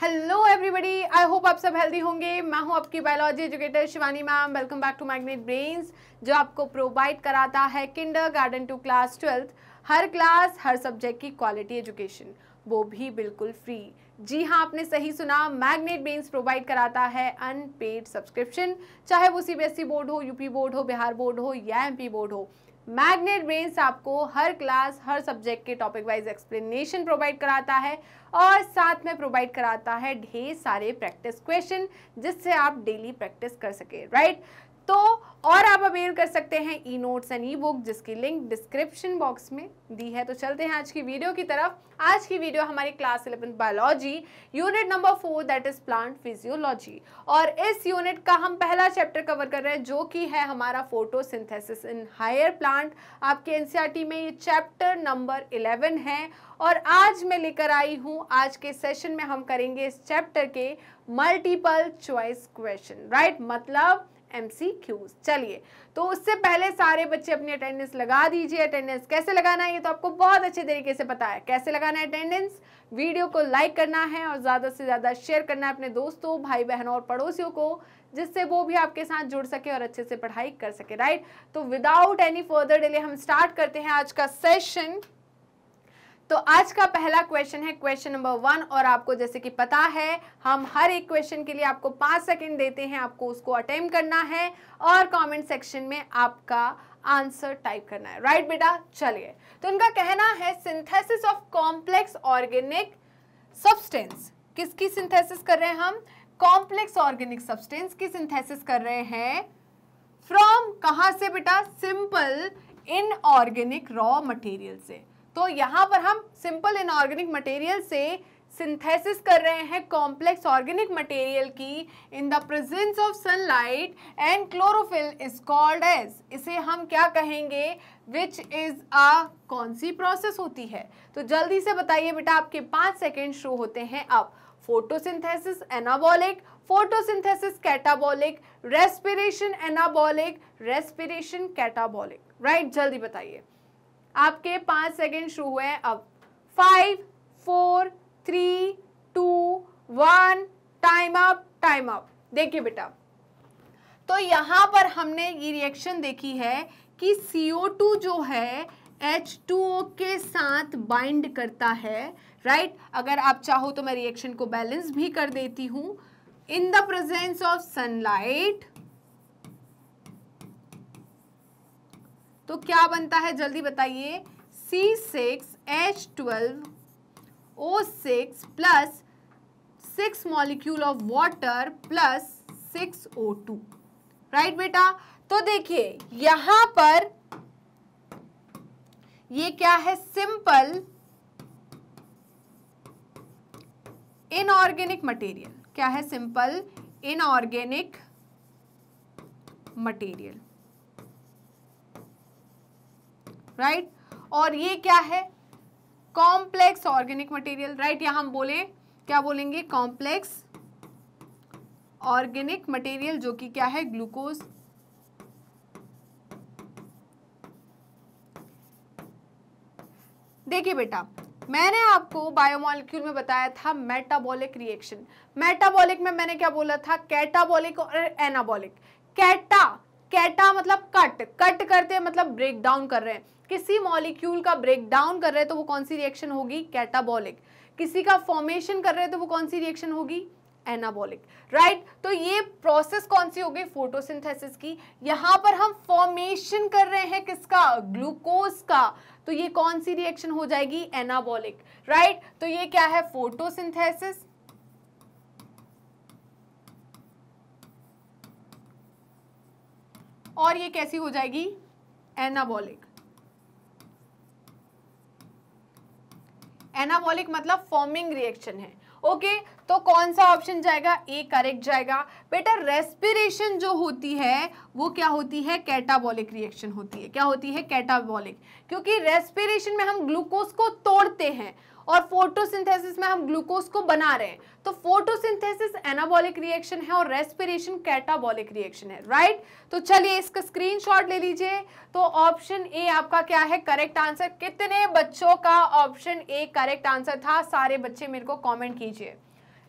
Hello everybody I hope आप सब healthy होंगे। मैं हूँ आपकी biology educator Shivani ma'am welcome back to Magnet Brains जो आपको प्रोवाइड कराता है kindergarten to class twelfth हर क्लास हर सब्जेक्ट की क्वालिटी एजुकेशन वो भी बिल्कुल फ्री जी हाँ आपने सही सुना। मैग्नेट ब्रेन्स प्रोवाइड कराता है अनपेड सब्सक्रिप्शन चाहे वो सीबीएसई बोर्ड हो यूपी बोर्ड हो, बिहार बोर्ड हो या एमपी बोर्ड हो। मैग्नेट ब्रेन्स आपको हर क्लास, हर सब्जेक्ट के टॉपिक वाइज एक्सप्लेनेशन प्रोवाइड कराता है और साथ में प्रोवाइड कराता है ढेर सारे प्रैक्टिस क्वेश्चन जिससे आप डेली प्रैक्टिस कर सके राइट तो और आप अवेल कर सकते हैं e notes and e book जिसकी लिंक डिस्क्रिप्शन बॉक्स में दी है। तो चलते हैं आज की वीडियो की तरफ़। आज की वीडियो हमारी class eleventh biology unit number four that is plant physiology और इस यूनिट का हम पहला चैप्टर कवर कर रहे हैं, जो कि है हमारा फोटोसिंथेसिस इन हायर प्लांट आपके एनसीईआरटी में ये चैप्टर नंबर इलेवन है। और आज मैं लेकर आई हूँ, आज के सेशन में हम करेंगे इस चैप्टर के मल्टीपल चॉइस क्वेश्चन राइट मतलब एमसीक्यूज चलिए तो उससे पहले सारे बच्चे अपनी अटेंडेंस लगा दीजिए। अटेंडेंस कैसे लगाना है, ये तो आपको बहुत अच्छे तरीके से पता है। कैसे लगाना है अटेंडेंस वीडियो को लाइक करना है और ज़्यादा से ज़्यादा शेयर करना है अपने दोस्तों भाई बहनों और पड़ोसियों को, जिससे वो भी आपके साथ जुड़ सके और अच्छे से पढ़ाई कर सके राइट तो विदाउट एनी फर्दर डिले हम स्टार्ट करते हैं आज का सेशन तो आज का पहला क्वेश्चन है क्वेश्चन नंबर वन और आपको जैसे कि पता है, हम हर एक क्वेश्चन के लिए आपको पाँच सेकंड देते हैं, आपको उसको अटेम्प्ट करना है और कमेंट सेक्शन में आपका आंसर टाइप करना है। राइट बेटा? चलिए। तो इनका कहना है synthesis of complex organic substance किसकी सिंथेसिस कर रहे हैं हम? कॉम्प्लेक्स ऑर्गेनिक सब्सटेंस की सिंथेसिस कर रहे हैं। फ्रॉम कहाँ से बेटा? सिंपल इनऑर्गेनिक रॉ मटेरियल से। तो यहाँ पर हम सिंपल इनऑर्गेनिक मटेरियल से सिंथेसिस कर रहे हैं कॉम्प्लेक्स ऑर्गेनिक मटेरियल की in the presence of sunlight and chlorophyll is called as इसे हम क्या कहेंगे? विच इज़ अ कौन सी प्रोसेस होती है? तो जल्दी से बताइए बेटा, आपके पाँच सेकेंड शुरू होते हैं अब। Photosynthesis anabolic photosynthesis catabolic respiration anabolic respiration catabolic right जल्दी बताइए। आपके पाँच सेकेंड शुरू हुए हैं अब। Five four three two one time up time up देखिए बेटा तो यहाँ पर हमने ये रिएक्शन देखी है कि CO2 जो है H2O के साथ बाइंड करता है राइट right? अगर आप चाहो तो मैं रिएक्शन को बैलेंस भी कर देती हूँ। In the presence of sunlight तो क्या बनता है? जल्दी बताइए। C six H twelve O six plus six molecule of water plus six O two right बेटा? तो देखिए, यहाँ पर ये क्या है? सिंपल इनऑर्गेनिक मटेरियल क्या है? Simple inorganic material right? और ये क्या है? Complex organic material, right? यहाँ हम बोले, क्या बोलेंगे? कॉम्प्लेक्स ऑर्गेनिक मटेरियल, जो कि क्या है? ग्लूकोज। देखिए बेटा, मैंने आपको बायोमोलिक्यूल में बताया था मेटाबॉलिक रिएक्शन मेटाबॉलिक में मैंने क्या बोला था? कैटाबॉलिक और एनाबॉलिक कैटा कैटा मतलब कट कट करते मतलब ब्रेक डाउन कर रहे हैं। किसी मॉलिक्यूल का ब्रेक डाउन कर रहे हैं तो वो कौन सी रिएक्शन होगी? कैटाबॉलिक किसी का फॉर्मेशन कर रहे हैं तो वो कौन सी रिएक्शन होगी? Anabolic right right? तो ये प्रोसेस कौन सी हो गई? फोटोसिंथेसिस की। यहाँ पर हम फॉर्मेशन कर रहे हैं किसका? ग्लूकोज का। तो ये कौन सी रिएक्शन हो जाएगी? Anabolic right right? तो ये क्या है? फोटोसिंथेसिस और ये कैसी हो जाएगी? एनाबॉलिक एनाबॉलिक मतलब फॉर्मिंग रिएक्शन है। ओके okay, तो कौन सा ऑप्शन जाएगा? ए करेक्ट जाएगा। बेटा रेस्पिरेशन जो होती है वो क्या होती है? कैटाबॉलिक रिएक्शन होती है। क्या होती है? कैटाबॉलिक क्योंकि रेस्पिरेशन में हम ग्लूकोज को तोड़ते हैं। और फोटोसिंथेसिस में हम ग्लूकोज को बना रहे हैं। तो फोटोसिंथेसिस एनाबॉलिक रिएक्शन है और रेस्पिरेशन कैटाबॉलिक रिएक्शन है राइट तो चलिए इसका स्क्रीनशॉट ले लीजिए। तो ऑप्शन ए आपका क्या है? करेक्ट आंसर कितने बच्चों का ऑप्शन ए करेक्ट आंसर था? सारे बच्चे मेरे को कॉमेंट कीजिए।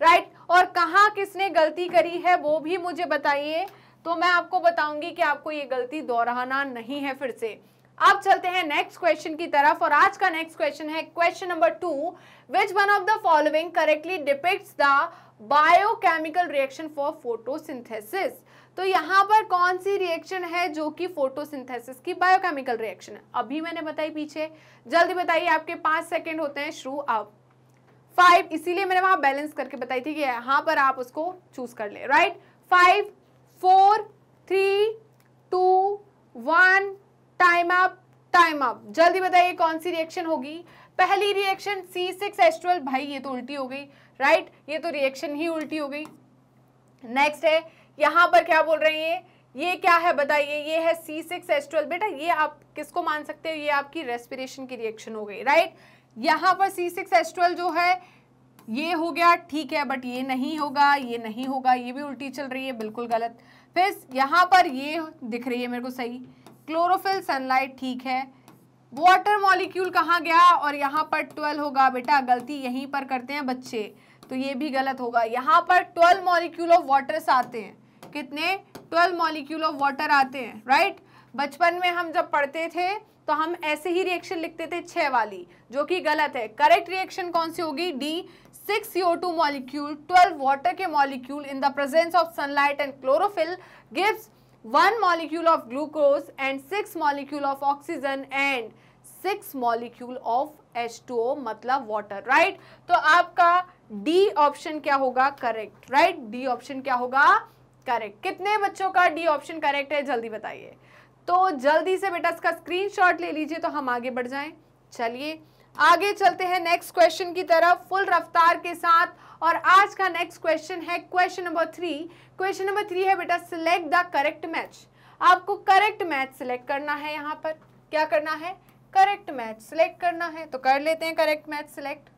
राइट और कहा किसने गलती करी है, वो भी मुझे बताइए। तो मैं आपको बताऊँगी कि आपको ये गलती दोहराना नहीं है फिर से। अब चलते हैं नेक्स्ट क्वेश्चन की तरफ़ और आज का नेक्स्ट क्वेश्चन है question number two which one of the following correctly depicts the biochemical reaction for photosynthesis तो यहाँ पर कौन सी रिएक्शन है जो कि फोटोसिंथेसिस की बायोकेमिकल रिएक्शन है? अभी मैंने बताई पीछे। जल्दी बताइए, आपके पाँच सेकेंड होते हैं शुरू अब फाइव इसीलिए मैंने वहाँ बैलेंस करके बताई थी कि यहाँ पर आप उसको चूज़ कर ले right five four three two one time up time up जल्दी बताइए कौन सी रिएक्शन होगी? पहली reaction C six H twelve भाई ये तो उल्टी हो गई राइट ये तो रिएक्शन ही उल्टी हो गई। नेक्स्ट है, यहाँ पर क्या बोल रही है? ये क्या है बताइए, ये है सी सिक्स एच ट्वेल्व बेटा, ये आप किसको मान सकते हो? ये आपकी रेस्पिरेशन की रिएक्शन हो गई राइट यहाँ पर सी सिक्स एच ट्वेल्व जो है, ये हो गया, ठीक है बट ये नहीं होगा, ये नहीं होगा, ये भी उल्टी चल रही है, बिल्कुल गलत। फिर यहाँ पर ये दिख रही है मेरे को सही। क्लोरोफिल सनलाइट ठीक है। वाटर मॉलिक्यूल कहाँ गया? और यहाँ पर ट्वेल्व होगा। बेटा, गलती यहीं पर करते हैं बच्चे। तो ये भी गलत होगा। यहाँ पर ट्वेल्व मॉलिक्यूल ऑफ़ वाटर्स आते हैं। कितने? ट्वेल्व मॉलिक्यूल ऑफ़ वाटर आते हैं। राइट बचपन में हम जब पढ़ते थे तो हम ऐसे ही रिएक्शन लिखते थे छह वाली, जो कि गलत है। करेक्ट रिएक्शन कौन सी होगी? D six CO two molecule twelve water के molecule in the presence of sunlight and chlorophyll gives one molecule of glucose and six molecule of oxygen and six molecule of H2O मतलब water right तो आपका D option क्या होगा? Correct right D option क्या होगा? Correct कितने बच्चों का डी ऑप्शन करेक्ट है? जल्दी बताइए। तो जल्दी से बेटा इसका स्क्रीनशॉट ले लीजिए तो हम आगे बढ़ जाएँ। चलिए, आगे चलते हैं नेक्स्ट क्वेश्चन की तरफ़। फुल रफ्तार के साथ और आज का नेक्स्ट क्वेश्चन है question number three question number three है, बेटा सिलेक्ट द करेक्ट मैच आपको करेक्ट मैच सिलेक्ट करना है यहाँ पर। क्या करना है? करेक्ट मैच सिलेक्ट करना है। तो कर लेते हैं करेक्ट मैच सिलेक्ट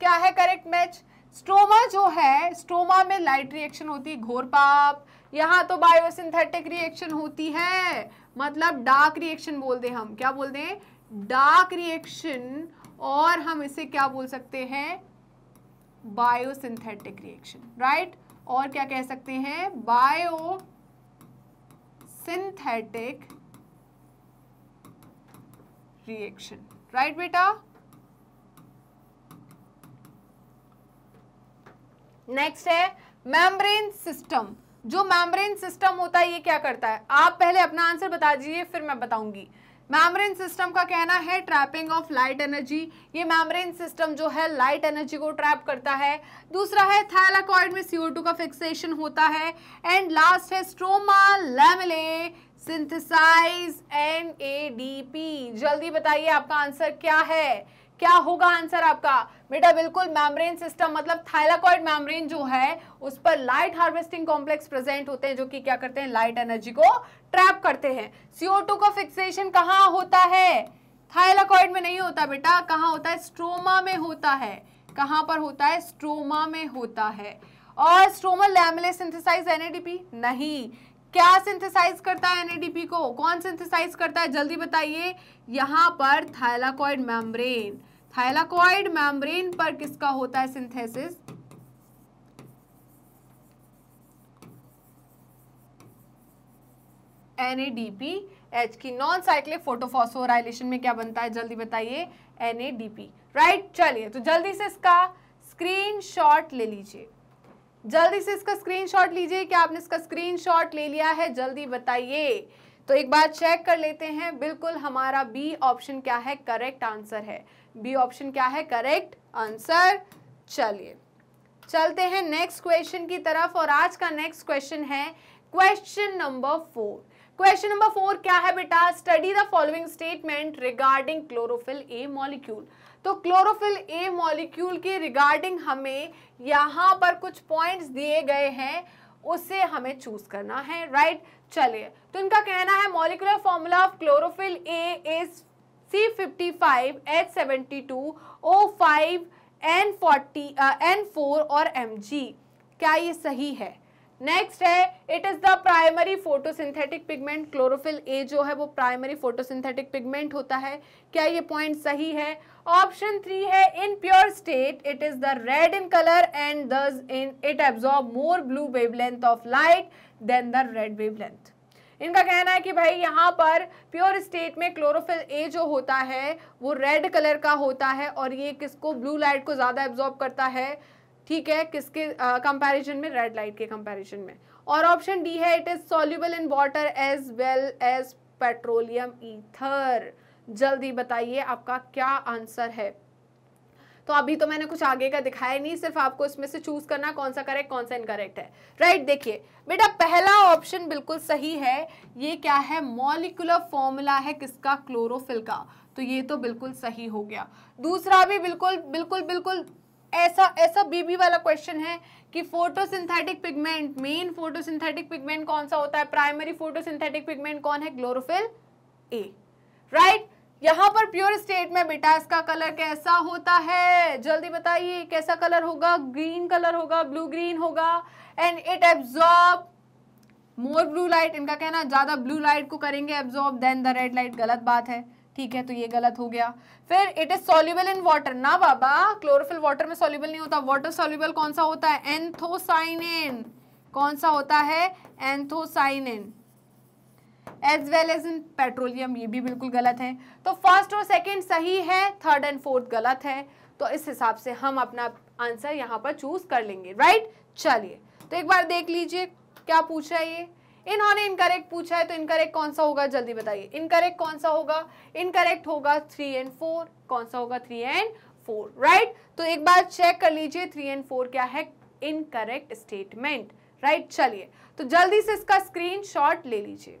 क्या है करेक्ट मैच स्ट्रोमा जो है स्ट्रोमा में लाइट रिएक्शन होती है, घोर पाप। यहाँ तो बायोसिंथेटिक रिएक्शन होती है। मतलब डार्क रिएक्शन बोल दे हम। क्या बोल दें? डार्क रिएक्शन और हम इसे क्या बोल सकते हैं? बायोसिंथेटिक रिएक्शन राइट और क्या कह सकते हैं? बायो सिंथेटिक रिएक्शन राइट बेटा? नेक्स्ट है मेम्ब्रेन सिस्टम जो मेम्ब्रेन सिस्टम होता है, ये क्या करता है? आप पहले अपना आंसर बता दीजिए, फिर मैं बताऊँगी। मैमरेन सिस्टम का कहना है ट्रैपिंग ऑफ़ लाइट एनर्जी ये मैमरेन सिस्टम जो है लाइट एनर्जी को ट्रैप करता है। दूसरा है थैलाकॉइड में सीओ टू का फिक्सेशन होता है। एंड लास्ट है स्ट्रोमा लैमले सिंथेसाइज एन जल्दी बताइए आपका आंसर क्या है? क्या होगा आंसर आपका? बेटा, बिल्कुल मेम्ब्रेन सिस्टम मतलब थाइलाकॉइड मेम्ब्रेन जो है, उस पर लाइट हार्वेस्टिंग कॉम्प्लेक्स प्रेजेंट होते हैं, जो कि क्या करते हैं? लाइट एनर्जी को ट्रैप करते हैं। CO2 का फिक्सेशन कहाँ होता है? थाइलाकॉइड में नहीं होता बेटा, कहाँ होता है? स्ट्रोमा में होता है। कहाँ पर होता है? स्ट्रोमा में होता है। और स्ट्रोमल लैमिले सिंथेसाइज एनएडीपी नहीं। क्या सिंथेसाइज करता है एनएडीपी को? कौन सिंथेसाइज करता है? जल्दी बताइए। यहाँ पर थाइलाकॉइड मेम्ब्रेन थाइलाकॉइड मेम्ब्रेन पर किसका होता है सिंथेसिस एनएडीपी एच की नॉन साइक्लिक फोटोफॉस्फोराइलेशन में क्या बनता है? जल्दी बताइए। एनएडीपी राइट चलिए तो जल्दी से इसका स्क्रीनशॉट ले लीजिए। जल्दी से इसका स्क्रीनशॉट लीजिए क्या आपने इसका स्क्रीनशॉट ले लिया है, जल्दी बताइए। तो एक बार चेक कर लेते हैं, बिल्कुल हमारा बी ऑप्शन क्या है? करेक्ट आंसर है। बी ऑप्शन क्या है? करेक्ट आंसर चलिए, चलते हैं नेक्स्ट क्वेश्चन की तरफ़ और आज का नेक्स्ट क्वेश्चन है question number four question number four क्या है बेटा? Study the following statement regarding chlorophyll A molecule तो क्लोरोफिल ए मॉलिक्यूल के रिगार्डिंग हमें यहाँ पर कुछ पॉइंट्स दिए गए हैं, उसे हमें चूज़ करना है राइट चलिए तो इनका कहना है molecular formula of chlorophyll A is C fifty five H seventy two O five N forty N four और एम जी क्या ये सही है? नेक्स्ट है it is the primary photosynthetic pigment chlorophyll A जो है, वो प्राइमरी फोटोसिंथेटिक पिगमेंट होता है। क्या ये पॉइंट सही है? ऑप्शन थ्री है in pure state it is the red in colour and thus in it absorb more blue wavelength of light than the red wavelength इनका कहना है कि भाई, यहाँ पर प्योर स्टेट में क्लोरोफिल ए जो होता है, वो रेड कलर का होता है और ये किसको ब्लू लाइट को ज़्यादा एब्जॉर्ब करता है? ठीक है किसके कंपैरिजन में? रेड लाइट के कंपैरिजन में। और ऑप्शन डी है it is soluble in water as well as petroleum ether जल्दी बताइए आपका क्या आंसर है? तो अभी तो मैंने कुछ आगे का दिखाया नहीं सिर्फ़ आपको इसमें से चूज़ करना कौन सा करेक्ट कौन सा इनकरेक्ट है। राइट right, देखिए बेटा पहला ऑप्शन बिल्कुल सही है ये क्या है? मॉलिकुलर फॉर्मूला है किसका? क्लोरोफिल का। तो ये तो बिल्कुल सही हो गया। दूसरा भी बिल्कुल बिल्कुल बिल्कुल ऐसा ऐसा बीबी वाला क्वेश्चन है कि photosynthetic pigment main photosynthetic pigment कौन सा होता है? प्राइमरी फोटोसिंथेटिक पिगमेंट कौन है? क्लोरोफिल ए राइट यहाँ पर प्योर स्टेट में बेटा इसका कलर कैसा होता है? जल्दी बताइए, कैसा कलर होगा? ग्रीन कलर होगा ब्लू ग्रीन होगा and it absorb more blue light इनका कहना, ज़्यादा ब्लू लाइट को करेंगे absorb than the red light गलत बात है। ठीक है तो ये गलत हो गया। फिर it is soluble in water ना बाबा क्लोरोफिल वाटर में सॉल्युबल नहीं होता। वाटर सॉल्युबल कौन सा होता है? एंथोसाइनिन कौन सा होता है? Anthocyanin as well as in petroleum ये भी बिल्कुल गलत है। तो फ़र्स्ट और सेकेंड सही है थर्ड एंड फोर्थ गलत है। तो इस हिसाब से हम अपना आंसर यहाँ पर चूज़ कर लेंगे राइट चलिए तो एक बार देख लीजिए, क्या पूछ है ये? इन्होंने इनकरेक्ट पूछा है तो इनकरेक्ट कौन सा होगा? जल्दी बताइए। इनकरेक्ट कौन सा होगा? इनकरेक्ट होगा थ्री एंड फोर कौन सा होगा? थ्री एंड फोर राइट तो एक बार चेक कर लीजिए थ्री एंड फोर क्या है? इनकरेक्ट स्टेटमेंट राइट चलिए तो जल्दी से इसका स्क्रीन ले लीजिए।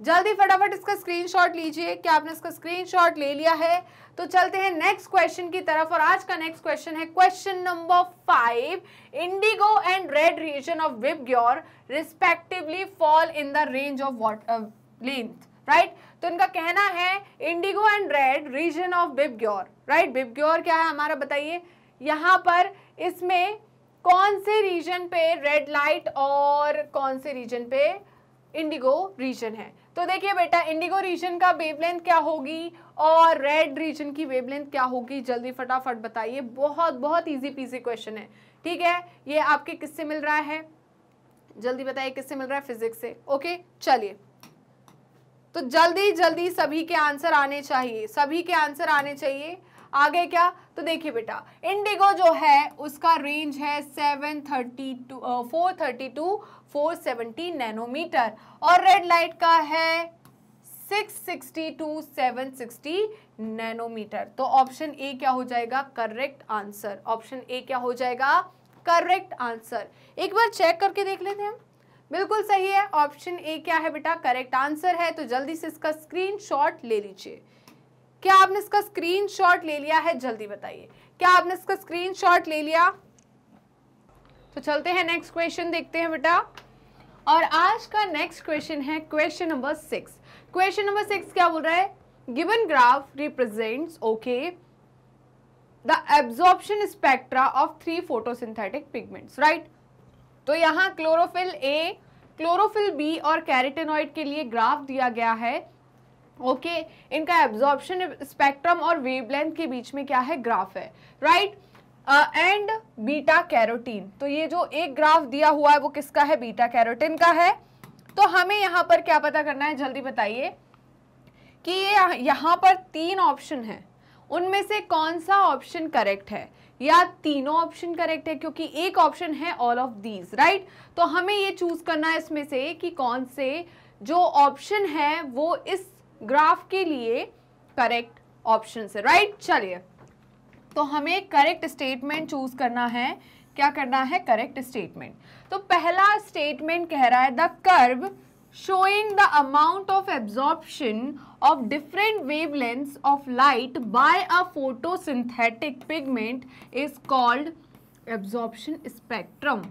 जल्दी फटाफट इसका स्क्रीनशॉट लीजिए। क्या आपने इसका स्क्रीनशॉट ले लिया है? तो चलते हैं नेक्स्ट क्वेश्चन की तरफ़ और आज का नेक्स्ट क्वेश्चन है question number five indigo and red region of VIBGYOR respectively fall in the range of wavelength right तो इनका कहना है indigo and red region of VIBGYOR right VIBGYOR क्या है हमारा बताइए? यहाँ पर इसमें कौन से रीजन पे रेड लाइट और कौन से रीजन पे इंडिगो रीजन है? तो देखिए बेटा, इंडिगो रीजन का वेवलेंथ क्या होगी और रेड रीजन की वेवलेंथ क्या होगी? जल्दी फटाफट बताइए। बहुत बहुत इजी पीजी क्वेश्चन है। ठीक है? ये आपके किससे मिल रहा है? जल्दी बताइए किससे मिल रहा है? फिजिक्स से। ओके चलिए। तो जल्दी जल्दी सभी के आंसर आने चाहिए। सभी के आंसर आने चाहिए। आगे क्या? तो देखिए बेटा, इंडिगो जो है, उसका रेंज है seven thirty two four thirty to four seventy nanometer और रेड लाइट का है 660 टू 760 नैनोमीटर तो ऑप्शन ए क्या हो जाएगा? करेक्ट आंसर ऑप्शन ए क्या हो जाएगा? करेक्ट आंसर एक बार चेक करके देख लेते हैं बिल्कुल सही है। ऑप्शन ए क्या है बेटा? करेक्ट आंसर है। तो जल्दी से इसका स्क्रीनशॉट ले लीजिए। क्या आपने इसका स्क्रीनशॉट ले लिया है? जल्दी बताइए। क्या आपने इसका स्क्रीनशॉट ले लिया? तो चलते हैं नेक्स्ट क्वेश्चन देखते हैं बेटा। और आज का नेक्स्ट क्वेश्चन है question number six question number six क्या बोल रहा है? Given graph represents okay the absorption spectra of three photosynthetic pigments right तो यहाँ क्लोरोफिल ए क्लोरोफिल बी और कैरेटेनॉइड के लिए ग्राफ दिया गया है। ओके okay, इनका एब्जॉर्प्शन स्पेक्ट्रम और वेवलेंथ के बीच में क्या है? ग्राफ है राइट एंड बीटा कैरोटीन तो ये जो एक ग्राफ दिया हुआ है वो किसका है? बीटा कैरोटीन का है। तो हमें यहाँ पर क्या पता करना है? जल्दी बताइए कि ये यहाँ पर तीन ऑप्शन है। उनमें से कौन सा ऑप्शन करेक्ट है? या तीनों ऑप्शन करेक्ट है? क्योंकि एक ऑप्शन है ऑल ऑफ़ दीज राइट तो हमें ये चूज़ करना है इसमें से कि कौन से जो ऑप्शन है वो इस ग्राफ के लिए करेक्ट ऑप्शन से राइट चलिए। तो हमें करेक्ट स्टेटमेंट चूज़ करना है। क्या करना है? करेक्ट स्टेटमेंट तो पहला स्टेटमेंट कह रहा है the curve showing the amount of absorption of different wavelengths of light by a photosynthetic pigment is called absorption spectrum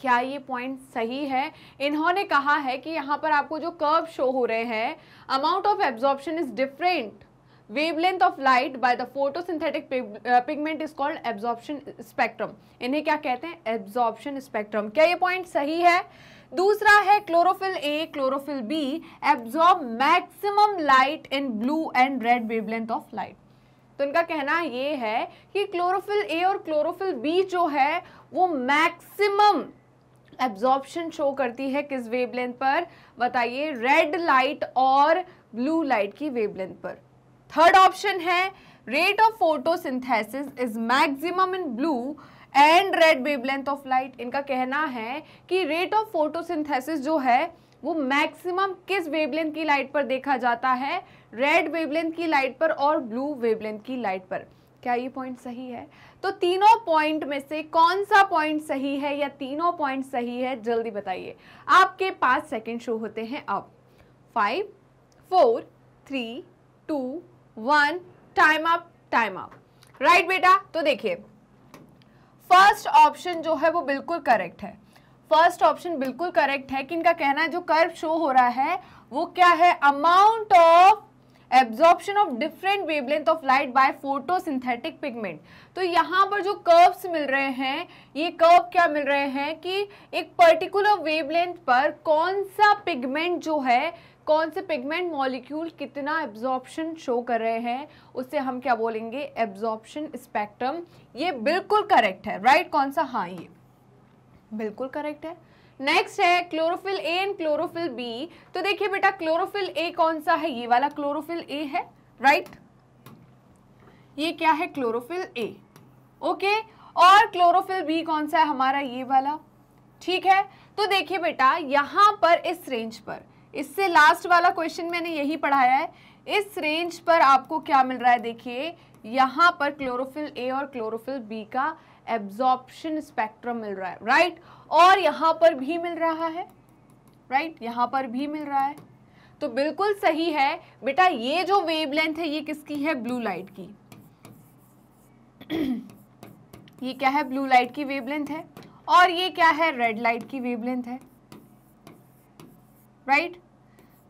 क्या ये पॉइंट सही है? इन्होंने कहा है कि यहाँ पर आपको जो कर्व शो हो रहे हैं amount of absorption is different wavelength of light by the photosynthetic uh, pigment is called absorption spectrum. इन्हें क्या कहते हैं? Absorption spectrum. क्या ये पॉइंट सही है? दूसरा है chlorophyll A chlorophyll B absorb maximum light in blue and red wavelength of light तो इनका कहना ये है कि क्लोरोफिल ए और क्लोरोफिल बी जो है वो मैक्सिमम एब्जॉर्प्शन शो करती है किस वेवलेंथ पर? बताइए रेड लाइट और ब्लू लाइट की वेवलेंथ पर। थर्ड ऑप्शन है rate of photosynthesis is maximum in blue and red wavelength of light इनका कहना है कि रेट ऑफ़ फोटोसिंथेसिस जो है, वो मैक्सिमम किस वेवलेंथ की लाइट पर देखा जाता है? रेड वेवलेंथ की लाइट पर और ब्लू वेवलेंथ की लाइट पर। क्या ये पॉइंट सही है? तो तीनों पॉइंट में से कौन सा पॉइंट सही है या तीनों पॉइंट सही है, जल्दी बताइए। आपके पाँच सेकेंड शो होते हैं अब। Five four three two one time up time up right बेटा? तो देखिए फ़र्स्ट ऑप्शन जो है वो बिल्कुल करेक्ट है। फ़र्स्ट ऑप्शन बिल्कुल करेक्ट है कि इनका कहना है जो कर्व शो हो रहा है, वो क्या है? Amount of absorption of different wavelength of light by photosynthetic pigment तो यहाँ पर जो कर्व्स मिल रहे हैं, ये कर्व क्या मिल रहे हैं कि एक पर्टिकुलर वेवलेंथ पर कौन सा पिगमेंट जो है, कौन से पिगमेंट मॉलिक्यूल कितना एब्जॉर्प्शन शो कर रहे हैं, उससे हम क्या बोलेंगे? एब्जॉर्प्शन स्पेक्ट्रम ये बिल्कुल करेक्ट है राइट right? कौन सा? हाँ ये। बिल्कुल करेक्ट है। नेक्स्ट है chlorophyll A and chlorophyll B तो देखिए बेटा क्लोरोफिल ए कौन सा है? ये वाला क्लोरोफिल ए है राइट ये क्या है? क्लोरोफिल ए ओके और क्लोरोफिल बी कौन सा है? हमारा ये वाला। ठीक है? तो देखिए बेटा, यहाँ पर इस रेंज पर, इससे लास्ट वाला क्वेश्चन मैंने यही पढ़ाया है। इस रेंज पर आपको क्या मिल रहा है? देखिए, यहाँ पर क्लोरोफिल ए और क्लोरोफिल बी का एब्जॉर्प्शन स्पेक्ट्रम मिल रहा है राइट और यहाँ पर भी मिल रहा है राइट right? यहाँ पर भी मिल रहा है। तो बिल्कुल सही है। बेटा, ये जो वेवलेंथ है, ये किसकी है? ब्लू लाइट की। ये क्या है? ब्लू लाइट की वेवलेंथ है। और ये क्या है? रेड लाइट की वेवलेंथ है। Right right?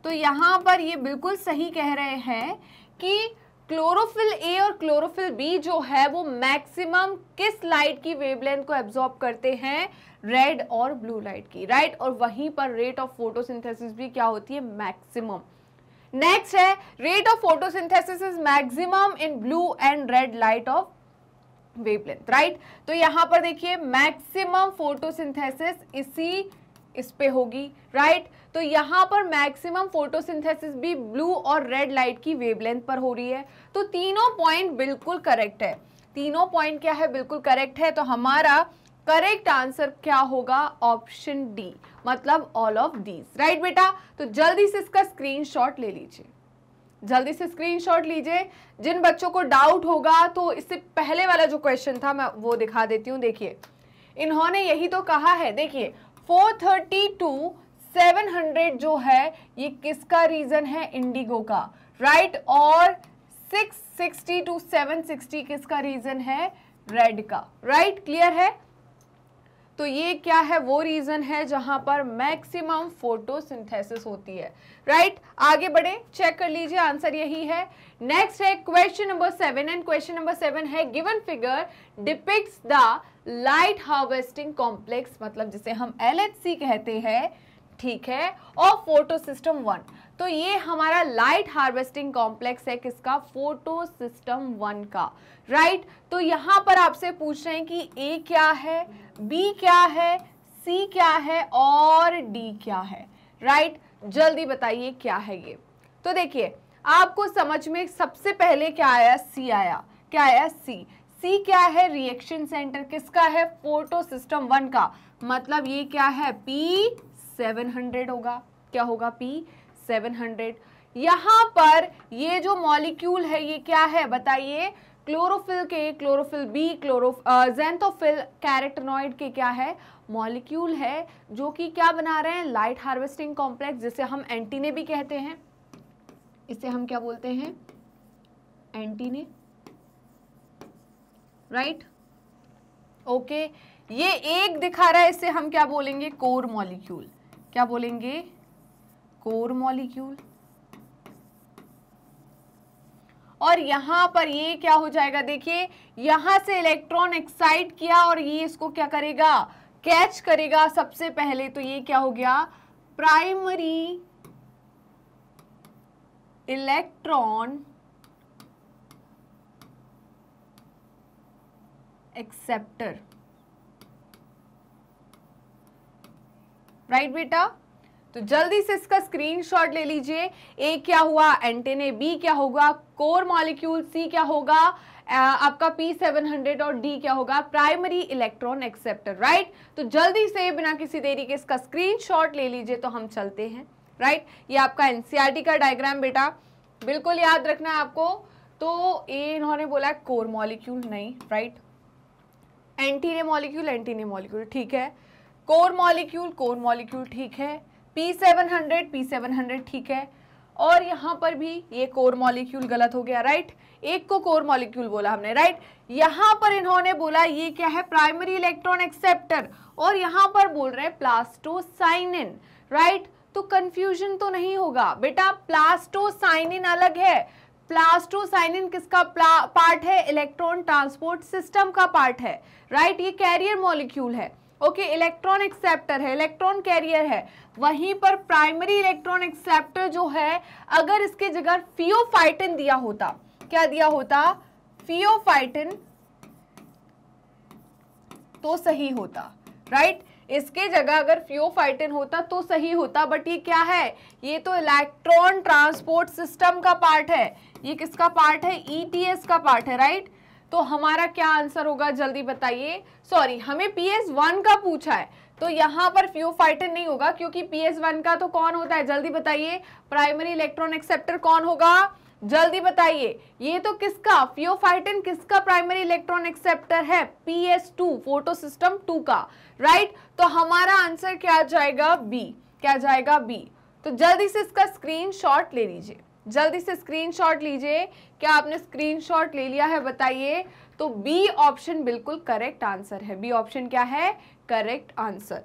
तो यहाँ पर ये बिल्कुल सही कह रहे हैं कि क्लोरोफिल ए और क्लोरोफिल बी जो है, वो मैक्सिमम किस लाइट की वेवलेंथ को एब्जॉर्ब करते हैं? रेड और ब्लू लाइट की। राइट? और वहीं पर रेट ऑफ़ फोटोसिंथेसिस भी क्या होती है? मैक्सिमम। नेक्स्ट है, rate of photosynthesis is maximum in blue and red light of wavelength. Right? तो यहाँ पर देखिए, मैक्सिमम फोटोसिंथेसिस इसी, इस पे होगी। राइट? तो यहाँ पर मैक्सिमम फोटोसिंथेसिस भी ब्लू और रेड लाइट की वेवलेंथ पर हो रही है। तो तीनों पॉइंट बिल्कुल करेक्ट है। तीनों पॉइंट क्या है? बिल्कुल करेक्ट है। तो हमारा करेक्ट आंसर क्या होगा? ऑप्शन डी मतलब ऑल ऑफ़ दीज राइट बेटा? तो जल्दी से इसका स्क्रीनशॉट ले लीजिए। जल्दी से स्क्रीनशॉट लीजिए। जिन बच्चों को डाउट होगा तो इससे पहले वाला जो क्वेश्चन था, मैं वो दिखा देती हूँ। देखिए, इन्होंने यही तो कहा है। देखिए 430 टू 700 जो है, ये किसका रीजन है? इंडिगो का। Right right? और 660 टू 760 किसका रीजन है? रेड का। Right right? क्लियर है? तो ये क्या है? वो रीजन है जहाँ पर मैक्सिमम फोटोसिंथेसिस होती है। Right right? आगे बढ़े चेक कर लीजिए आंसर यही है। नेक्स्ट है question number seven and question number seven है given figure depicts the light harvesting complex मतलब जिसे हम एलएचसी कहते हैं, ठीक है और फ़ोटो सिस्टम वन तो ये हमारा लाइट हार्वेस्टिंग कॉम्प्लेक्स है किसका? फ़ोटो सिस्टम वन का। Right right? तो यहाँ पर आपसे पूछ रहे हैं कि ए क्या है? बी क्या है? सी क्या है? और डी क्या है? Right right? जल्दी बताइए क्या है ये? तो देखिए, आपको समझ में सबसे पहले क्या आया? सी आया। क्या आया? सी सी क्या है? रिएक्शन सेंटर किसका है? फ़ोटो सिस्टम वन का। मतलब ये क्या है? पी सेवन हंड्रेड होगा। क्या होगा पी सेवन हंड्रेड यहाँ पर ये जो मॉलिक्यूल है, ये क्या है? बताइए। क्लोरोफिल के, chlorophyll B chloro xanthophyll carotenoid के क्या है? मॉलिक्यूल है, जो कि क्या बना रहे हैं? लाइट हार्वेस्टिंग कॉम्प्लेक्स जिसे हम एंटीने भी कहते हैं। इसे हम क्या बोलते हैं? एंटीने। राइट ओके ये एक दिखा रहा है, इसे हम क्या बोलेंगे? कोर मॉलिक्यूल क्या बोलेंगे? कोर मॉलिक्यूल और यहाँ पर ये क्या हो जाएगा, देखिए, यहाँ से इलेक्ट्रॉन एक्साइट किया और ये इसको क्या करेगा? कैच करेगा सबसे पहले तो ये क्या हो गया? प्राइमरी इलेक्ट्रॉन एक्सेप्टर राइट बेटा? तो जल्दी से इसका स्क्रीनशॉट ले लीजिए। ए क्या हुआ? एंटेने बी क्या होगा? कोर मॉलिक्यूल सी क्या होगा? आपका पी सेवन हंड्रेड और डी क्या होगा? प्राइमरी इलेक्ट्रॉन एक्सेप्टर राइट तो जल्दी से बिना किसी देरी के इसका स्क्रीनशॉट ले लीजिए तो हम चलते हैं राइट ये आपका एनसीआरटी का डायग्राम बेटा, बिल्कुल याद रखना है आपको। तो ये इन्होंने बोला कोर मॉलिक्यूल नहीं right antenna molecule antenna molecule ठीक है? कोर मॉलिक्यूल कोर मॉलिक्यूल ठीक है? P seven hundred P seven hundred ठीक है? और यहाँ पर भी ये कोर मॉलिक्यूल गलत हो गया राइट एक को कोर मॉलिक्यूल बोला हमने राइट यहाँ पर इन्होंने बोला ये क्या है? Primary electron acceptor. और यहाँ पर बोल रहे हैं प्लास्टोसाइनिन राइट तो कंफ्यूजन तो नहीं होगा। बेटा, प्लास्टोसाइनिन अलग है। प्लास्टोसाइनिन किसका पार्ट है? इलेक्ट्रॉन ट्रांसपोर्ट सिस्टम का पार्ट है राइट ये कैरियर मॉलिक्यूल है। ओके इलेक्ट्रॉन एक्सेप्टर है इलेक्ट्रॉन कैरियर है। वहीं पर प्राइमरी इलेक्ट्रॉन एक्सेप्टर जो है, अगर इसके जगह फियोफाइटिन दिया होता, क्या दिया होता? फियोफाइटिन तो सही होता राइट इसके जगह अगर फ्योफाइटिन होता तो सही होता बट ये क्या है? ये तो इलेक्ट्रॉन ट्रांसपोर्ट सिस्टम का पार्ट है। ये किसका पार्ट है? ईटीएस e का पार्ट है राइट तो हमारा क्या आंसर होगा? जल्दी बताइए। सॉरी हमें पी एस वन का पूछा है। तो यहाँ पर फ्यूफाइटिन नहीं होगा, क्योंकि पी एस वन का तो कौन होता है? जल्दी बताइए। प्राइमरी इलेक्ट्रॉन एक्सेप्टर कौन होगा? जल्दी बताइए। ये तो किसका? फ्योफाइटिन किसका प्राइमरी इलेक्ट्रॉन एक्सेप्टर है? P S two photo system two का। राइट तो हमारा आंसर क्या जाएगा? बी क्या जाएगा? बी तो जल्दी से इसका स्क्रीनशॉट ले लीजिए। जल्दी से स्क्रीनशॉट लीजिए। क्या आपने स्क्रीनशॉट ले लिया है बताइए। तो बी ऑप्शन बिल्कुल करेक्ट आंसर है। बी ऑप्शन क्या है? करेक्ट आंसर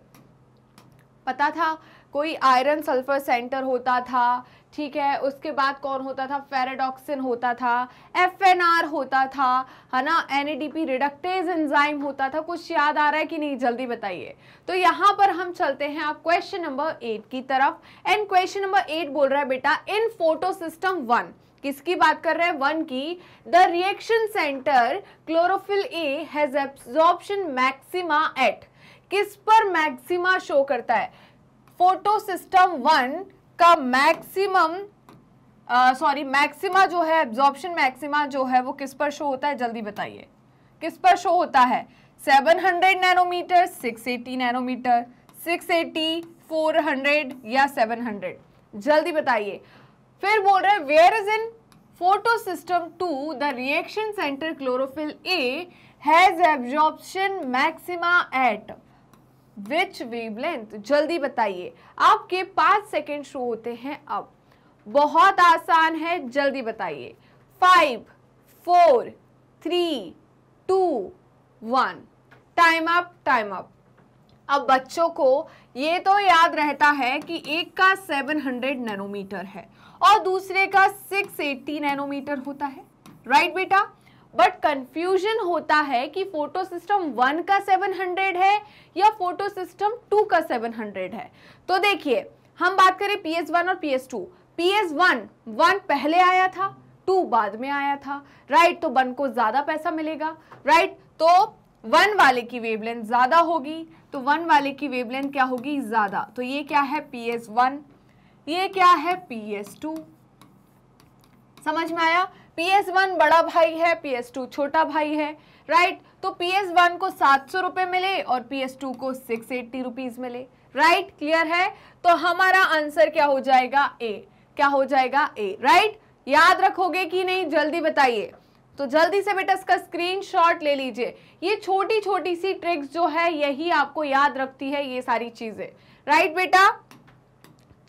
पता था, कोई आयरन सल्फ़र सेंटर होता था ठीक है, उसके बाद कौन होता था? फेराडॉक्सिन होता था एफएनआर होता था, है ना? एन रिडक्टेज एंजाइम होता था। कुछ याद आ रहा है कि नहीं, जल्दी बताइए। तो यहाँ पर हम चलते हैं आप क्वेश्चन नंबर एट की तरफ़। एंड क्वेश्चन नंबर एट बोल रहा है, बेटा इन फ़ोटो सिस्टम वन किसकी बात कर रहे हैं? वन की। The reaction centre chlorophyll A has absorption maxima at किस पर मैक्सिमा शो करता है? फ़ोटो सिस्टम वन का मैक्सिमम सॉरी मैक्सिमा जो है एब्जॉर्प्शन मैक्सिमा जो है, वो किस पर शो होता है? जल्दी बताइए। किस पर शो होता है? 700 नैनोमीटर 680 नैनोमीटर 680 400 या 700 जल्दी बताइए। फिर बोल रहे हैं where is in photo system two the reaction centre chlorophyll A has absorption maxima at which wavelength जल्दी बताइए। आपके पाँच सेकेंड शो होते हैं अब। बहुत आसान है, जल्दी बताइए। Five four three two one time up time up अब बच्चों को ये तो याद रहता है कि एक का 700 नैनोमीटर है और दूसरे का 680 नैनोमीटर होता है। राइट बेटा? बट कंफ्यूजन होता है कि फ़ोटो सिस्टम वन का 700 है या फ़ोटो सिस्टम टू का 700 है। तो देखिए, हम बात करें पी एस वन और P S two P S one one पहले आया था टू बाद में आया था। राइट तो वन को ज़्यादा पैसा मिलेगा। राइट तो वन वाले की वेवलेंथ ज़्यादा होगी। तो वन वाले की वेवलेंथ क्या होगी? ज़्यादा। तो ये क्या है पी एस वन ये क्या है पी एस टू समझ में आया? पी एस वन बड़ा भाई है पी एस टू छोटा भाई है राइट तो पी एस वन को सात सौ रुपए मिले और पी एस टू को सिक्स एट्टी रुपीज़ मिले राइट क्लियर है? तो हमारा आंसर क्या हो जाएगा? ए क्या हो जाएगा? ए राइट याद रखोगे कि नहीं? जल्दी बताइए। तो जल्दी से बेटा इसका स्क्रीनशॉट ले लीजिए। ये छोटी छोटी सी ट्रिक्स जो है, यही आपको याद रखती है ये सारी चीज़ें। राइट बेटा?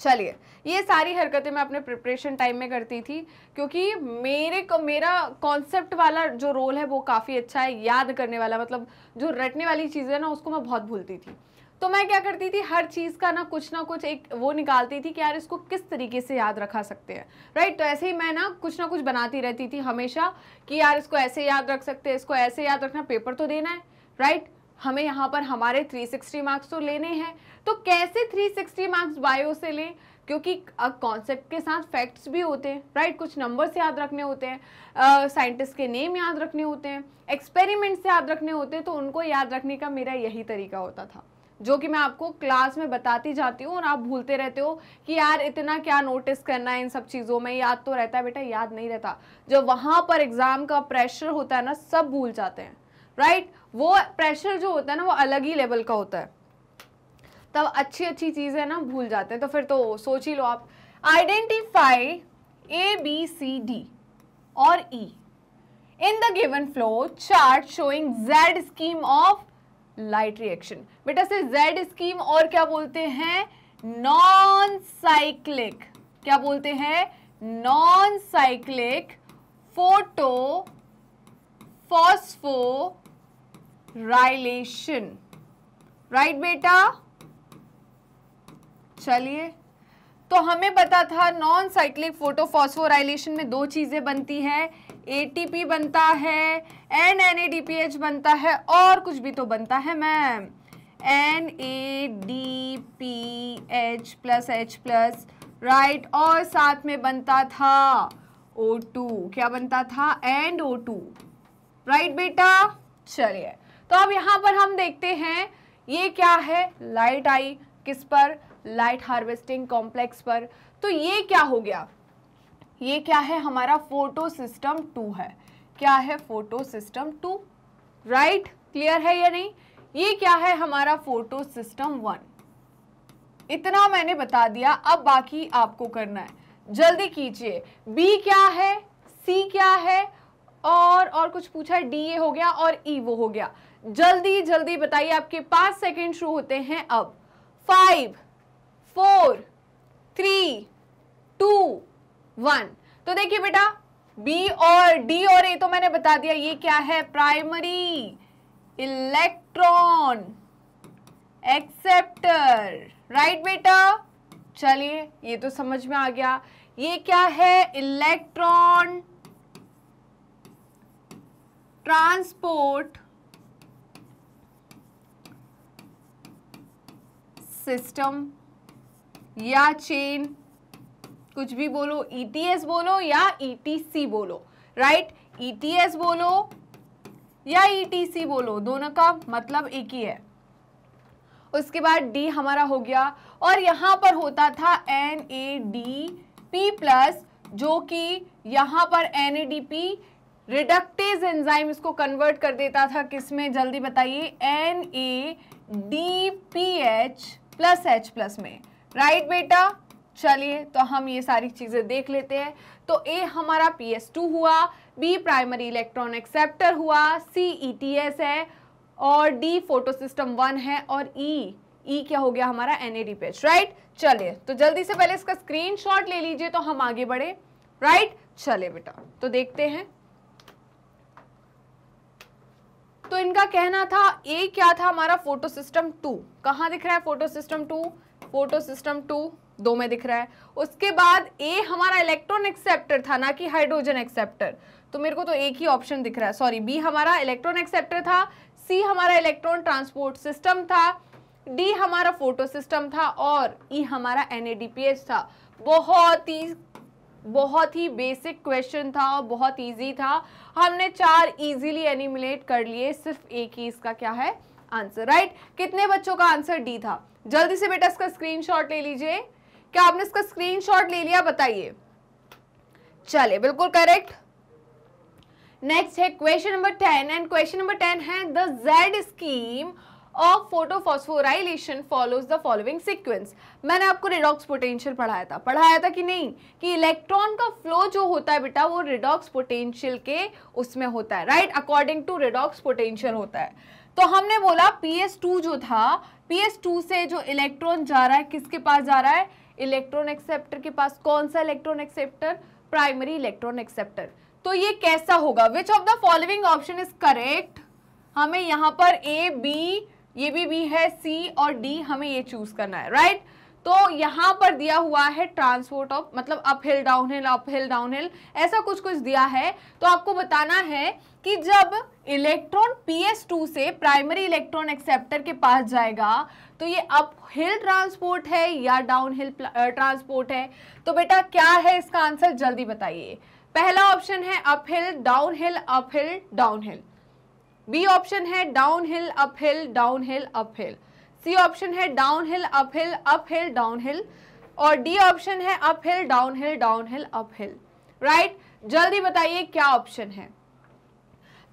चलिए। ये सारी हरकतें मैं अपने प्रिपरेशन टाइम में करती थी, क्योंकि मेरे को, मेरा कॉन्सेप्ट वाला जो रोल है वो काफ़ी अच्छा है, याद करने वाला मतलब जो रटने वाली चीज़ें ना, उसको मैं बहुत भूलती थी। तो मैं क्या करती थी, हर चीज़ का ना कुछ ना कुछ एक वो निकालती थी कि यार इसको किस तरीके से याद रखा सकते हैं। राइट तो ऐसे ही मैं ना कुछ ना कुछ बनाती रहती थी हमेशा कि यार इसको ऐसे याद रख सकते हैं, इसको ऐसे याद रखना पेपर तो देना है। राइट हमें यहाँ पर हमारे 360 मार्क्स तो लेने हैं। तो कैसे 360 मार्क्स बायो से लें? क्योंकि कॉन्सेप्ट के साथ फैक्ट्स भी होते हैं राइट कुछ नंबर्स याद रखने होते हैं साइंटिस्ट के नेम याद रखने होते हैं एक्सपेरिमेंट्स याद रखने होते हैं तो उनको याद रखने का मेरा यही तरीका होता था, जो कि मैं आपको क्लास में बताती जाती हूँ और आप भूलते रहते हो कि यार इतना क्या नोटिस करना है इन सब चीज़ों में, याद तो रहता है बेटा, याद नहीं रहता। जब वहाँ पर एग्ज़ाम का प्रेशर होता है ना, सब भूल जाते हैं राइट वो प्रेशर जो होता है ना, वो अलग ही लेवल का होता है। तब अच्छी अच्छी चीज़ें ना भूल जाते हैं तो फिर तो सोच ही लो आप। Identify A B C D और E in the given flow chart showing Z scheme of light reaction बेटा से जेड स्कीम और क्या बोलते हैं? नॉन साइक्लिक क्या बोलते हैं? Non cyclic photophosphorylation right बेटा? चलिए। तो हमें पता था नॉन साइक्लिक फोटोफॉस्फोराइलेशन में दो चीज़ें बनती है। एटीपी बनता है एन एन बनता है और कुछ भी तो बनता है ma'am N A D P H plus H plus right और साथ में बनता था ओ टू क्या बनता था? एंड ओ टू राइट बेटा? चलिए। तो अब यहाँ पर हम देखते हैं, ये क्या है? लाइट आई किस पर? लाइट हार्वेस्टिंग कॉम्प्लेक्स पर। तो ये क्या हो गया? ये क्या है? हमारा फ़ोटो सिस्टम टू है। क्या है photo system two? Right? Clear है या नहीं? ये क्या है हमारा फ़ोटो सिस्टम वन? इतना मैंने बता दिया, अब बाकी आपको करना है। जल्दी कीजिए। बी क्या है? सी क्या है? और और कुछ पूछा है? डी ए हो गया और ई e वो हो गया। जल्दी जल्दी बताइए आपके पाँच सेकेंड शुरू होते हैं अब। Five four, three, two, one. तो देखिए बेटा बी और डी और ए तो मैंने बता दिया, ये क्या है? प्राइमरी इलेक्ट्रॉन एक्सेप्टर राइट बेटा? चलिए, ये तो समझ में आ गया। ये क्या है? इलेक्ट्रॉन ट्रांसपोर्ट सिस्टम या चेन कुछ भी बोलो ईटीएस e बोलो या ईटीसी e बोलो राइट ईटीएस e बोलो या ईटीसी बोलो, दोनों का मतलब एक ही है। उसके बाद डी हमारा हो गया और यहाँ पर होता था N A D P plus जो कि यहाँ पर N A D P reductase enzyme इसको कन्वर्ट कर देता था किसमें जल्दी बताइए। N A D P H plus H plus में। राइट right, बेटा? चलिए तो हम ये सारी चीज़ें देख लेते हैं। तो ए हमारा पी एस टू हुआ बी प्राइमरी इलेक्ट्रॉन एक्सेप्टर हुआ सी ई टी एस है और डी फ़ोटो सिस्टम वन है और ई e, ई e क्या हो गया हमारा? N A D page right चलिए तो जल्दी से पहले इसका स्क्रीनशॉट ले लीजिए तो हम आगे बढ़े। राइट चले बेटा तो देखते हैं। तो इनका कहना था ए क्या था हमारा फ़ोटो सिस्टम टू कहाँ दिख रहा है photo system two photo system two दो में दिख रहा है। उसके बाद ए हमारा इलेक्ट्रॉन एक्सेप्टर था ना कि हाइड्रोजन एक्सेप्टर तो मेरे को तो एक ही ऑप्शन दिख रहा है। सॉरी बी हमारा इलेक्ट्रॉन एक्सेप्टर था सी हमारा इलेक्ट्रॉन ट्रांसपोर्ट सिस्टम था डी हमारा फ़ोटो सिस्टम था और ई e हमारा एन था। बहुत ही बहुत ही बेसिक क्वेश्चन था और बहुत इजी था। हमने चार इजीली एनिमुलेट कर लिए, सिर्फ़ एक ही इसका क्या है? Answer right right? कितने बच्चों का आंसर डी था? जल्दी से बेटा इसका स्क्रीनशॉट ले लीजिए। क्या आपने इसका स्क्रीनशॉट ले लिया बताइए। चले बिल्कुल करेक्ट नेक्स्ट है question number ten and question number ten है the Z scheme of photophosphorylation follows the following sequence मैंने आपको रिडॉक्स पोटेंशियल पढ़ाया था। पढ़ाया था कि नहीं? कि इलेक्ट्रॉन का फ्लो जो होता है बेटा, वो रिडॉक्स पोटेंशियल के उसमें होता है। Right according to redox potential होता है। तो हमने बोला पी टू जो था पी टू से जो इलेक्ट्रॉन जा रहा है, किसके पास जा रहा है? इलेक्ट्रॉन एक्सेप्टर के पास कौन सा electron acceptor primary electron acceptor तो ये कैसा होगा? Which of the following option is correct हमें यहाँ पर ए बी ये भी बी है सी और डी हमें ये चूज़ करना है राइट right? तो यहाँ पर दिया हुआ है ट्रांसपोर्ट ऑफ़ मतलब up hill down hill up hill down hill ऐसा कुछ कुछ दिया है। तो आपको बताना है कि जब इलेक्ट्रॉन PS2 से प्राइमरी इलेक्ट्रॉन एक्सेप्टर के पास जाएगा तो ये अप हिल ट्रांसपोर्ट है या डाउन हिल ट्रांसपोर्ट है? तो बेटा, क्या है इसका आंसर? जल्दी बताइए। पहला ऑप्शन है up hill, down hill, up hill, down hill. B option है down hill, up hill, down hill, up hill. C option है down hill, up hill up hill, down hill. और डी ऑप्शन है up hill, down hill down hill, up hill. Right? जल्दी बताइए क्या option है?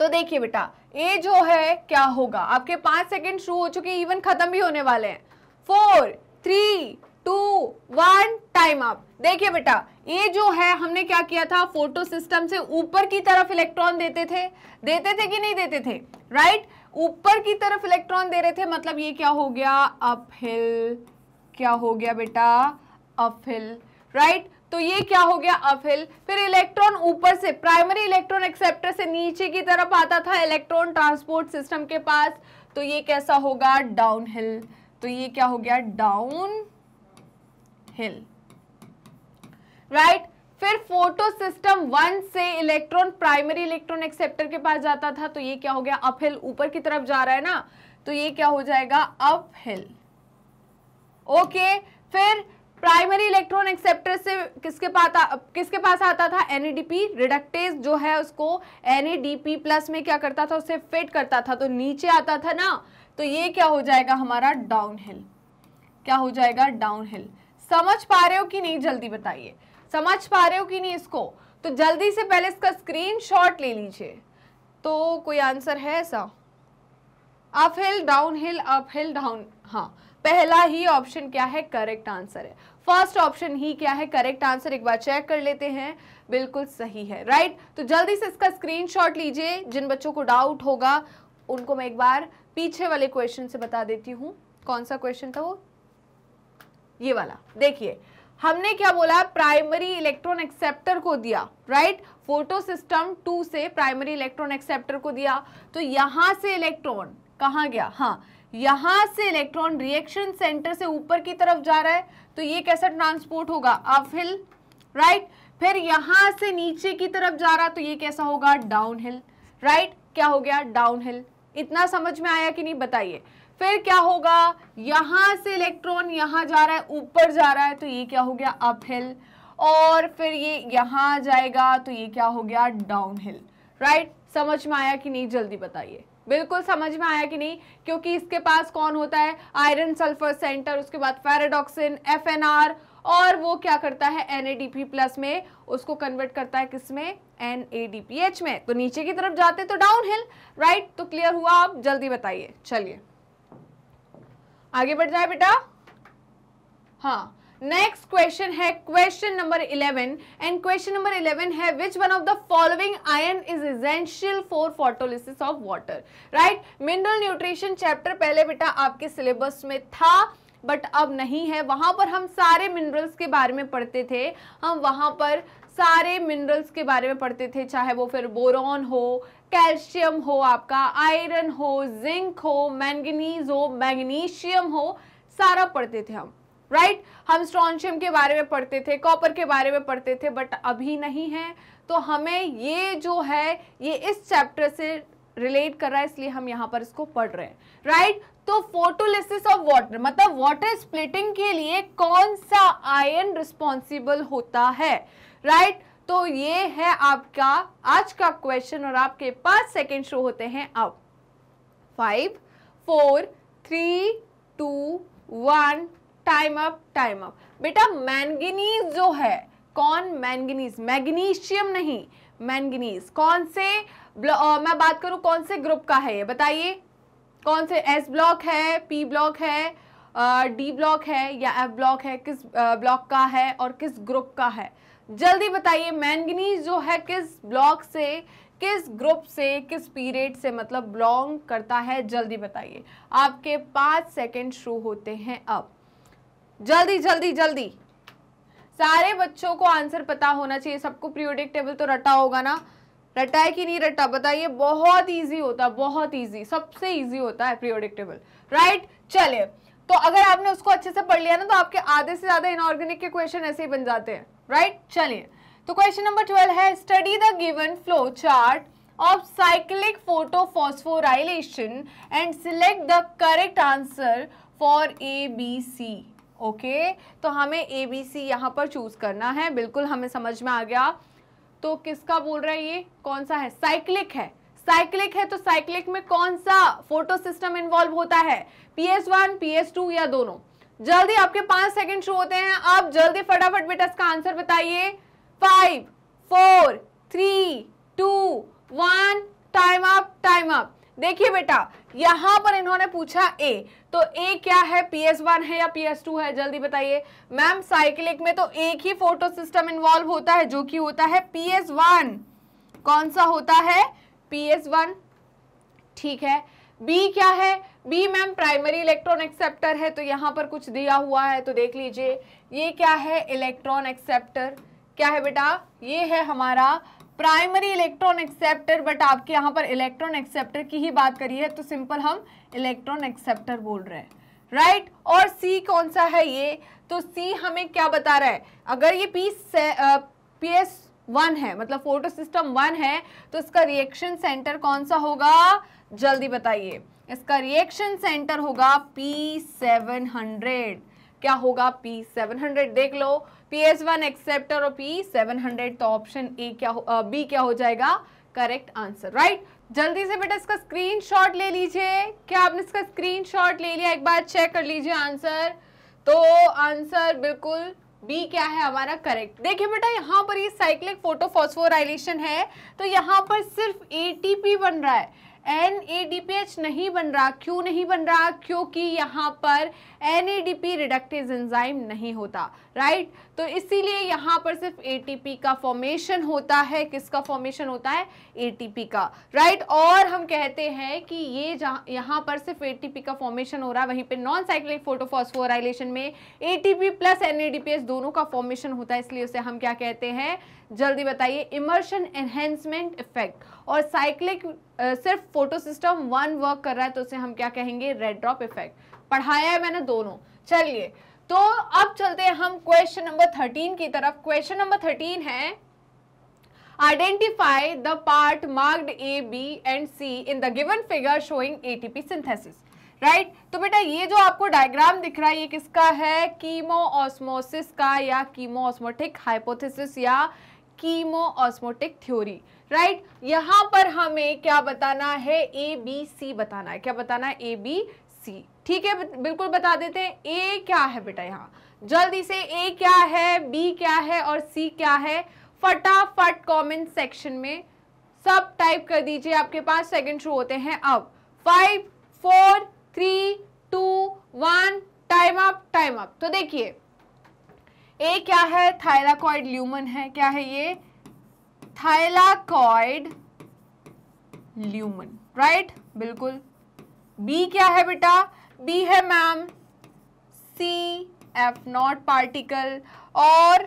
तो देखिए बेटा ए जो है, क्या होगा? आपके पाँच सेकंड शुरू हो चुके इवन खत्म भी होने वाले हैं। Four three two one time up देखिए बेटा, ये जो है, हमने क्या किया था? फ़ोटो सिस्टम से ऊपर की तरफ़ इलेक्ट्रॉन देते थे। देते थे कि नहीं देते थे? राइट ऊपर की तरफ़ इलेक्ट्रॉन दे रहे थे मतलब ये क्या हो गया? अपहिल क्या हो गया बेटा? अपहिल राइट तो ये क्या हो गया अपहिल फिर इलेक्ट्रॉन ऊपर से प्राइमरी इलेक्ट्रॉन एक्सेप्टर से नीचे की तरफ़ आता था इलेक्ट्रॉन ट्रांसपोर्ट सिस्टम के पास। तो ये कैसा होगा? डाउन हिल तो ये क्या हो गया? डाउन हिल राइट फिर फ़ोटो सिस्टम वन से इलेक्ट्रॉन प्राइमरी इलेक्ट्रॉन एक्सेप्टर के पास जाता था। तो ये क्या हो गया? अपहिल ऊपर की तरफ़ जा रहा है ना? तो ये क्या हो जाएगा? अपहिल ओके फिर प्राइमरी इलेक्ट्रॉन एक्सेप्टर से किसके पास किसके पास आता था? एनएडीपी रिडक्टेज जो है उसको एनएडीपी प्लस में क्या करता था? उसे फिट करता था। तो नीचे आता था ना? तो ये क्या हो जाएगा हमारा डाउन हिल क्या हो जाएगा डाउन हिल समझ पा रहे हो कि नहीं? जल्दी बताइए। समझ पा रहे हो कि नहीं इसको? तो जल्दी से पहले इसका स्क्रीनशॉट ले लीजिए। तो कोई आंसर है ऐसा? Up hill down hill up hill down हाँ। पहला ही ऑप्शन क्या है? करेक्ट आंसर है। फ़र्स्ट ऑप्शन ही क्या है? करेक्ट आंसर एक बार चेक कर लेते हैं। बिल्कुल सही है राइट तो जल्दी से इसका स्क्रीनशॉट लीजिए। जिन बच्चों को डाउट होगा, उनको मैं एक बार पीछे वाले क्वेश्चन से बता देती हूँ। कौन सा क्वेश्चन था वो? ये वाला। देखिए, हमने क्या बोला? प्राइमरी इलेक्ट्रॉन एक्सेप्टर को दिया राइट फ़ोटो सिस्टम टू से प्राइमरी इलेक्ट्रॉन एक्सेप्टर को दिया। तो यहाँ से इलेक्ट्रॉन कहा गया? हाँ यहाँ से इलेक्ट्रॉन रिएक्शन सेंटर से ऊपर की तरफ़ जा रहा है। तो ये कैसा ट्रांसपोर्ट होगा? अपहिल राइट फिर यहाँ से नीचे की तरफ़ जा रहा तो ये कैसा होगा? डाउन हिल राइट क्या हो गया? डाउन हिल इतना समझ में आया कि नहीं? बताइए। फिर क्या होगा? यहाँ से इलेक्ट्रॉन यहाँ जा रहा है, ऊपर जा रहा है तो ये क्या हो गया? अपहिल और फिर ये यहाँ जाएगा तो ये क्या हो गया? डाउन हिल राइट समझ में आया कि नहीं? जल्दी बताइए। बिल्कुल समझ में आया कि नहीं, क्योंकि इसके पास कौन होता है? आयरन सल्फ़र सेंटर उसके बाद फेराडॉक्सिन एफ़ और वो क्या करता है? एनएडीपी प्लस में उसको कन्वर्ट करता है किसमें एनएडीपीएच में। तो नीचे की तरफ़ जाते तो डाउन हिल राइट तो क्लियर हुआ आप जल्दी बताइए। चलिए। आगे बढ़ जाए बेटा। हाँ। नेक्स्ट क्वेश्चन है question number eleven and question number eleven है which one of the following ion is essential for photolysis of water right mineral nutrition chapter पहले बेटा आपके सिलेबस में था बट अब नहीं है। वहाँ पर हम सारे मिनरल्स के बारे में पढ़ते थे। हम वहाँ पर सारे मिनरल्स के बारे में पढ़ते थे, चाहे वो फिर बोरॉन हो कैल्शियम हो, आपका आयरन हो जिंक हो मैंगनीज हो मैग्नीशियम हो, सारा पढ़ते थे हम। Right right? हम स्ट्रॉन्शियम के बारे में पढ़ते थे कॉपर के बारे में पढ़ते थे बट अभी नहीं है तो हमें ये जो है, ये इस चैप्टर से रिलेट कर रहा है, इसलिए हम यहाँ पर इसको पढ़ रहे हैं राइट right? तो फोटोलिसिस ऑफ़ वाटर मतलब वाटर स्प्लिटिंग के लिए कौन सा आयन रिस्पॉन्सिबल होता है राइट right? तो ये है आपका, आज का क्वेश्चन और आपके पाँच सेकेंड शो होते हैं अब five four three two one time up time up बेटा मैंगनीज जो है कौन मैंगनीज मैग्नीशियम नहीं मैंगनीज कौन से आ, मैं बात करूँ कौन से ग्रुप का है ये? बताइए। कौन से एस ब्लॉक है पी ब्लॉक है डी ब्लॉक है या एफ़ ब्लॉक है? किस ब्लॉक का है और किस ग्रुप का है? जल्दी बताइए मैंगनीज जो है किस ब्लॉक से किस ग्रुप से किस पीरियड से मतलब बिलोंग करता है? जल्दी बताइए। आपके पाँच सेकंड शुरू होते हैं अब। जल्दी जल्दी जल्दी। सारे बच्चों को आंसर पता होना चाहिए। सबको पीरियोडिक टेबल तो रटा होगा ना? रटा है कि नहीं रटा? बताइए। बहुत इजी होता है बहुत इजी सबसे इजी होता है पीरियोडिक टेबल राइट चलिए। तो अगर आपने उसको अच्छे से पढ़ लिया ना तो आपके आधे से ज़्यादा इनऑर्गेनिक के क्वेश्चन ऐसे ही बन जाते हैं। राइट चलिए। तो क्वेश्चन नंबर ट्वेल्व है study the given flow chart of cyclic photophosphorylation and select the correct answer for A, B, C. Okay तो हमें ए बी सी यहाँ पर चूज़ करना है। बिल्कुल हमें समझ में आ गया। तो किसका बोल रहा है ये? कौन सा है? साइक्लिक है। साइक्लिक है तो साइक्लिक में कौन सा फ़ोटो सिस्टम इन्वॉल्व होता है? P S one P S two या दोनों? जल्दी आपके पाँच सेकंड शुरू होते हैं। आप जल्दी फटाफट बेटा इसका आंसर बताइए। Five four three two one time up time up देखिए बेटा यहाँ पर इन्होंने पूछा ए तो ए क्या है? पी एस वन है या पी एस टू है? जल्दी बताइए। मैम साइक्लिक में तो एक ही फ़ोटो सिस्टम इन्वॉल्व होता है, जो कि होता है पी एस वन कौन सा होता है? पी एस वन ठीक है। बी क्या है? B ma'am primary electron acceptor है तो यहाँ पर कुछ दिया हुआ है तो देख लीजिए। ये क्या है? इलेक्ट्रॉन एक्सेप्टर क्या है बेटा? ये है हमारा प्राइमरी इलेक्ट्रॉन एक्सेप्टर, बट आपके यहाँ पर इलेक्ट्रॉन एक्सेप्टर की ही बात करी है तो सिंपल हम इलेक्ट्रॉन एक्सेप्टर बोल रहे हैं। Right right? और सी कौन सा है ये? तो सी हमें क्या बता रहा है? अगर ये पी पी एस वन है मतलब फ़ोटो सिस्टम वन है तो इसका रिएक्शन सेंटर कौन सा होगा? जल्दी बताइए। इसका रिएक्शन सेंटर होगा पी सेवन हंड्रेड क्या होगा पी सेवन हंड्रेड देख लो। पी एस वन एक्सेप्टर और पी सेवन हंड्रेड तो ऑप्शन ए क्या बी क्या हो जाएगा? करेक्ट आंसर राइट जल्दी से बेटा इसका स्क्रीनशॉट ले लीजिए। क्या आपने इसका स्क्रीनशॉट ले लिया? एक बार चेक कर लीजिए आंसर तो आंसर बिल्कुल बी क्या है? हमारा करेक्ट देखिए बेटा, यहाँ पर ये साइक्लिक फोटोफॉस्फोराइलेशन है। तो यहाँ पर सिर्फ़ एटीपी बन रहा है। N A D P H नहीं बन रहा। क्यों नहीं बन रहा? क्योंकि यहाँ पर एन रिडक्टेज एंजाइम नहीं होता। राइट? right? तो इसीलिए यहाँ पर सिर्फ़ एटीपी का फॉर्मेशन होता है। किसका फॉर्मेशन होता है? एटीपी का। राइट? right? और हम कहते हैं कि ये यहाँ पर सिर्फ़ एटीपी का फॉर्मेशन हो रहा है। वहीं पे नॉन साइक्लिक फोटोफॉस्फोराइलेशन में एटीपी प्लस एन दोनों का फॉर्मेशन होता है। इसलिए उसे हम क्या कहते हैं? जल्दी बताइए। इमर्शन एनहेंसमेंट इफ़ेक्ट और साइक्लिक सिर्फ़ फ़ोटो सिस्टम वन वर्क कर रहा है तो उसे हम क्या कहेंगे? रेड ड्रॉप इफ़ेक्ट पढ़ाया है मैंने दोनों। चलिए तो अब चलते हैं हम क्वेश्चन नंबर थर्टीन की तरफ़। क्वेश्चन नंबर थर्टीन है identify the part marked A B and C in the given figure showing ATP synthesis right तो बेटा ये जो आपको डायग्राम दिख रहा है, ये किसका है? कीमो ऑस्मोसिस का या कीमो ऑस्मोटिक हाइपोथेसिस या कीमो ऑस्मोटिक थ्योरी राइट यहाँ पर हमें क्या बताना है? ए बी सी बताना है। क्या बताना है? ए बी सी ठीक है, बिल्कुल बता देते हैं, ए क्या है बेटा यहाँ? जल्दी से ए क्या है, बी क्या है और सी क्या है? फटाफट कमेंट सेक्शन में सब टाइप कर दीजिए आपके पास सेकंड शुरू होते हैं अब। Five four three two one time up time up तो देखिए, ए क्या है? थायलाकॉइड ल्यूमन है। क्या है ये? थायलाकॉइड ल्यूमन राइट बिल्कुल। बी क्या है बेटा? बी है ma'am C F nought particle और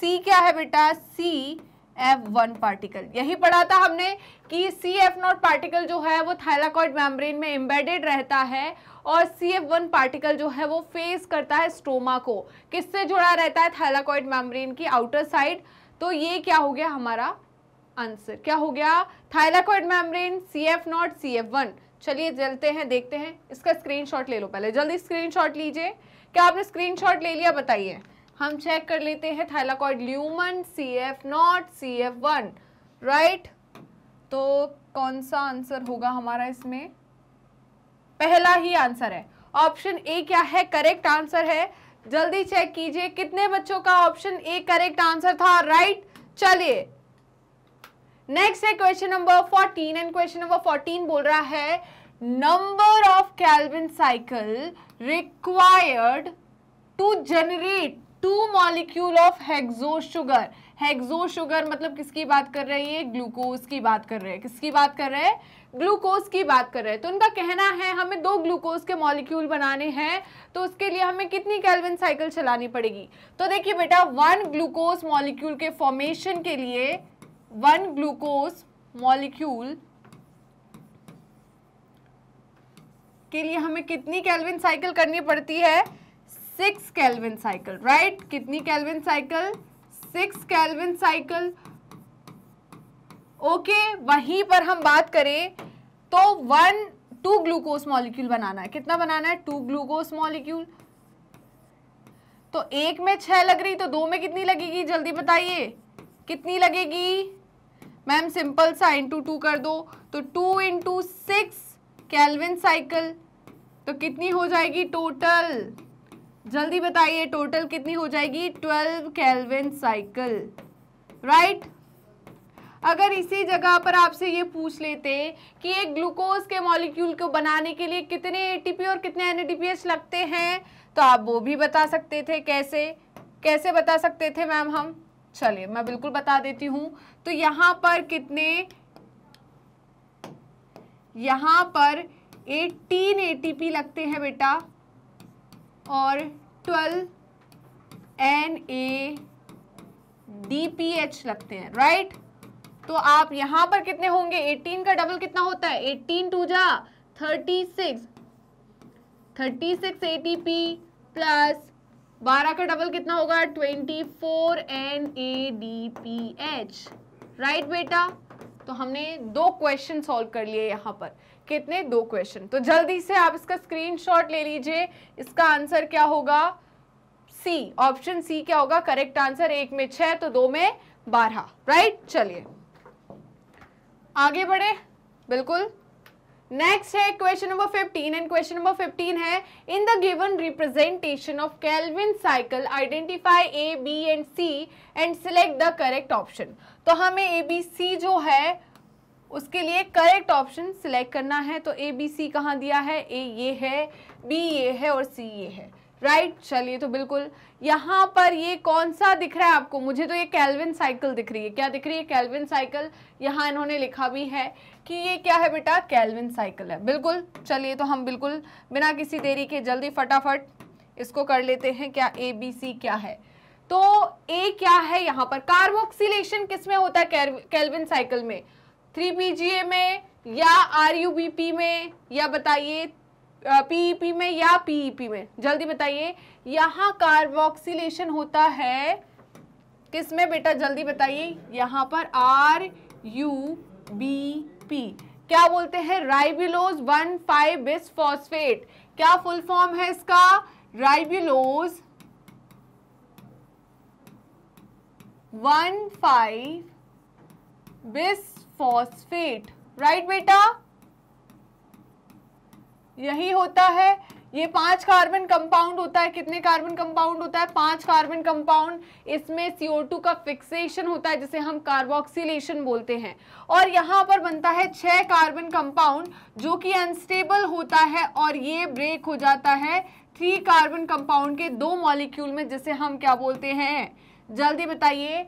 सी क्या है बेटा? सी एफ़ वन पार्टिकल यही पढ़ा था हमने कि सी एफ़ नॉट पार्टिकल जो है वो थाइलाकॉइड मेम्ब्रेन में एम्बेडेड रहता है और सी एफ़ वन पार्टिकल जो है वो फेस करता है स्टोमा को। किससे जुड़ा रहता है? थाइलाकॉइड मेम्ब्रेन की आउटर साइड तो ये क्या हो गया? हमारा आंसर क्या हो गया? Thylakoid membrane C F nought C F one चलिए चलते हैं, देखते हैं। इसका स्क्रीनशॉट ले लो पहले। जल्दी स्क्रीनशॉट लीजिए। क्या आपने स्क्रीनशॉट ले लिया, बताइए। हम चेक कर लेते हैं thylakoid lumen C F nought C F one right तो कौन सा आंसर होगा हमारा इसमें? पहला ही आंसर है। ऑप्शन ए क्या है? करेक्ट आंसर है। जल्दी चेक कीजिए, कितने बच्चों का ऑप्शन ए करेक्ट आंसर था? राइट चलिए। नेक्स्ट है question number fourteen and question number fourteen बोल रहा है number of Calvin cycle required to generate two molecule of hexose sugar hexose sugar मतलब किसकी बात कर रहे हैं? ग्लूकोज की बात कर रहे हैं। किसकी बात कर रहे हैं? ग्लूकोज की बात कर रहे हैं। तो उनका कहना है, हमें दो ग्लूकोज के मॉलिक्यूल बनाने हैं तो उसके लिए हमें कितनी कैल्विन साइकिल चलानी पड़ेगी? तो देखिए बेटा वन ग्लूकोज मॉलिक्यूल के फॉर्मेशन के लिए वन ग्लूकोज मॉलिक्यूल के लिए हमें कितनी कैलविन साइकिल करनी पड़ती है? सिक्स कैलविन साइकिल राइट कितनी Calvin cycle six Calvin cycle okay वहीं पर हम बात करें तो वन टू ग्लूकोज मॉलिक्यूल बनाना है। कितना बनाना है? टू ग्लूकोज मॉलिक्यूल तो एक में छह लग रही तो दो में कितनी लगेगी? जल्दी बताइए। कितनी लगेगी? मैम, सिंपल सा इंटू टू कर दो। तो two into six Calvin cycle तो कितनी हो जाएगी टोटल जल्दी बताइए टोटल कितनी हो जाएगी? ट्वेल्व कैलविन साइकिल राइट अगर इसी जगह पर आपसे ये पूछ लेते कि एक ग्लूकोज के मॉलिक्यूल को बनाने के लिए कितने एटीपी और कितने एनएडीपीएच लगते हैं तो आप वो भी बता सकते थे। कैसे? कैसे बता सकते थे मैम हम? चलिए, मैं बिल्कुल बता देती हूँ। तो यहाँ पर कितने? यहाँ पर 18 एटीपी लगते हैं बेटा। और 12 N A D P H लगते हैं राइट तो आप यहाँ पर कितने होंगे? 18 का डबल कितना होता है? 18 टू जा 36 36 एटीपी प्लस 12 का डबल कितना होगा? 24 N A D P H right बेटा? तो हमने दो क्वेश्चन सॉल्व कर लिए यहाँ पर। कितने? दो क्वेश्चन तो जल्दी से आप इसका स्क्रीनशॉट ले लीजिए। इसका आंसर क्या होगा? सी ऑप्शन सी क्या होगा? करेक्ट आंसर एक में छह तो दो में बारह. राइट चलिए। आगे बढ़े। बिल्कुल। नेक्स्ट है question number 15 and question number 15 है in the given representation of Calvin cycle identify A B and C and select the correct option तो हमें ए बी सी जो है, उसके लिए करेक्ट ऑप्शन सिलेक्ट करना है। तो ए बी सी कहाँ दिया है? ए ये है बी ये है और सी ये है। Right right? चलिए तो बिल्कुल। यहाँ पर ये कौन सा दिख रहा है आपको? मुझे तो ये कैलविन साइकिल दिख रही है। क्या दिख रही है कैलविन साइकिल यहाँ इन्होंने लिखा भी है कि ये क्या है बेटा? कैलविन साइकिल है। बिल्कुल, चलिए तो हम बिल्कुल बिना किसी देरी के जल्दी फटाफट इसको कर लेते हैं। क्या ए बी सी क्या है? तो ए क्या है यहाँ पर? कार्बोक्सिलेशन किसमें होता है कैलविन साइकिल में? थ्री पीजीए में या आरयूबीपी में? या बताइए पीईपी में या पीईपी में? जल्दी बताइए। यहाँ कार्बोक्सिलेशन होता है किसमें बेटा? जल्दी बताइए। यहाँ पर आर यू बी पी क्या बोलते हैं? Ribulose one five bis phosphate क्या फुल फॉर्म है इसका? Ribulose one five bis phosphate right बेटा? यही होता है। ये पाँच कार्बन कंपाउंड होता है। कितने कार्बन कंपाउंड होता है? पाँच कार्बन कंपाउंड, इसमें CO2 का फिक्सेशन होता है, जिसे हम कार्बोक्सिलेशन बोलते हैं। और यहाँ पर बनता है छह कार्बन कंपाउंड, जो कि अनस्टेबल होता है और ये ब्रेक हो जाता है थ्री कार्बन कंपाउंड के दो मॉलिक्यूल में, जिसे हम क्या बोलते हैं? जल्दी बताइए।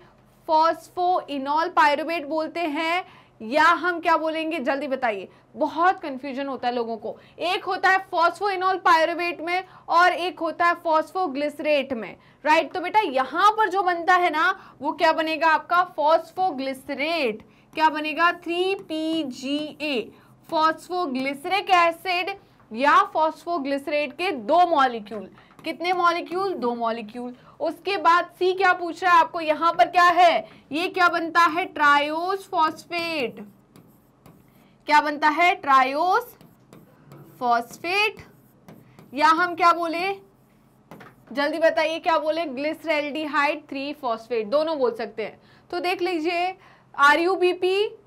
फॉस्फो इनॉल पायरोबेट बोलते हैं। या हम क्या बोलेंगे? जल्दी बताइए। बहुत कंफ्यूजन होता है लोगों को। एक होता है फॉस्फोइनॉल पायरोवेट में और एक होता है फॉस्फोग्लिसरेट में। राइट तो बेटा, यहाँ पर जो बनता है ना, वो क्या बनेगा आपका? फॉस्फोग्लिसरेट क्या बनेगा? Three P G A phosphoglyceric acid या फॉस्फोग्लिसरेट के दो मॉलिक्यूल कितने मॉलिक्यूल दो मॉलिक्यूल उसके बाद सी क्या पूछ रहा है आपको? यहाँ पर क्या है? ये क्या बनता है? ट्रायोस फॉस्फेट क्या बनता है? ट्रायोस फॉस्फेट या हम क्या बोले? जल्दी बताइए, क्या बोले? ग्लिसरेल्डिहाइड थ्री फॉस्फेट दोनों बोल सकते हैं। तो देख लीजिए आर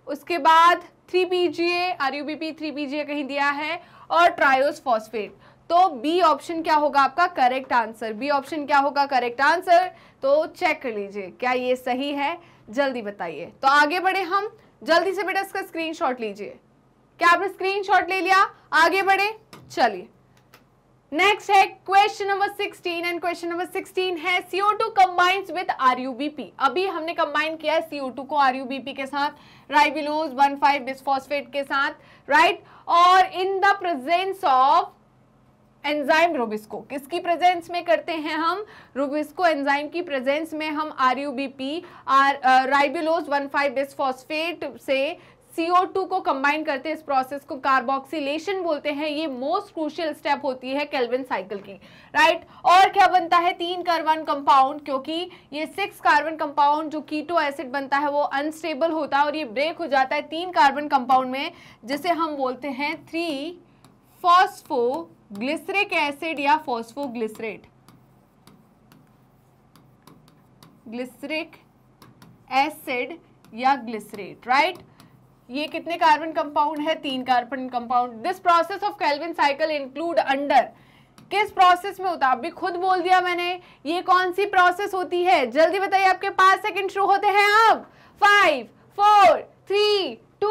उसके बाद three P G A R U B P three P G A कहीं दिया है, और ट्रायोस फॉस्फेट तो बी ऑप्शन क्या होगा आपका? करेक्ट आंसर बी ऑप्शन क्या होगा? करेक्ट आंसर तो चेक कर लीजिए क्या ये सही है? जल्दी बताइए। तो आगे बढ़े हम। जल्दी से बेटा इसका स्क्रीनशॉट लीजिए। क्या आपने स्क्रीनशॉट ले लिया? आगे बढ़े। चलिए। नेक्स्ट है question number 16 and question number 16 है CO2 कंबाइंस विद RUBP अभी हमने कंबाइन किया है CO2 को RUBP के साथ राइबिलोज 1,5 बिस्फॉस्फेट के साथ राइट right? और in the presence of enzyme rubisco किसकी प्रेजेंस में करते हैं हम? रोबिस्को एंजाइम की प्रेजेंस में हम R U B P R ribulose one five bisphosphate से CO2 को कंबाइन करते हैं। इस प्रोसेस को कार्बोक्सिलेशन बोलते हैं। ये मोस्ट क्रूशियल स्टेप होती है केल्विन साइकिल की। राइट और क्या बनता है? तीन कार्बन कंपाउंड क्योंकि ये सिक्स कार्बन कंपाउंड जो कीटो एसिड बनता है, वो अनस्टेबल होता है और ये ब्रेक हो जाता है तीन कार्बन कंपाउंड में, जिसे हम बोलते हैं थ्री फॉस्फो ग्लिसरिक एसिड या फॉस्फोग्लिसरेट ग्लिसरिक एसिड या ग्लिसरेट राइट ये कितने कार्बन कंपाउंड है? तीन carbon compound this process of Calvin cycle include under किस प्रोसेस में होता है? अभी खुद बोल दिया मैंने। ये कौन सी प्रोसेस होती है? जल्दी बताइए आपके पाँच सेकंड शुरू होते हैं अब? Five four three two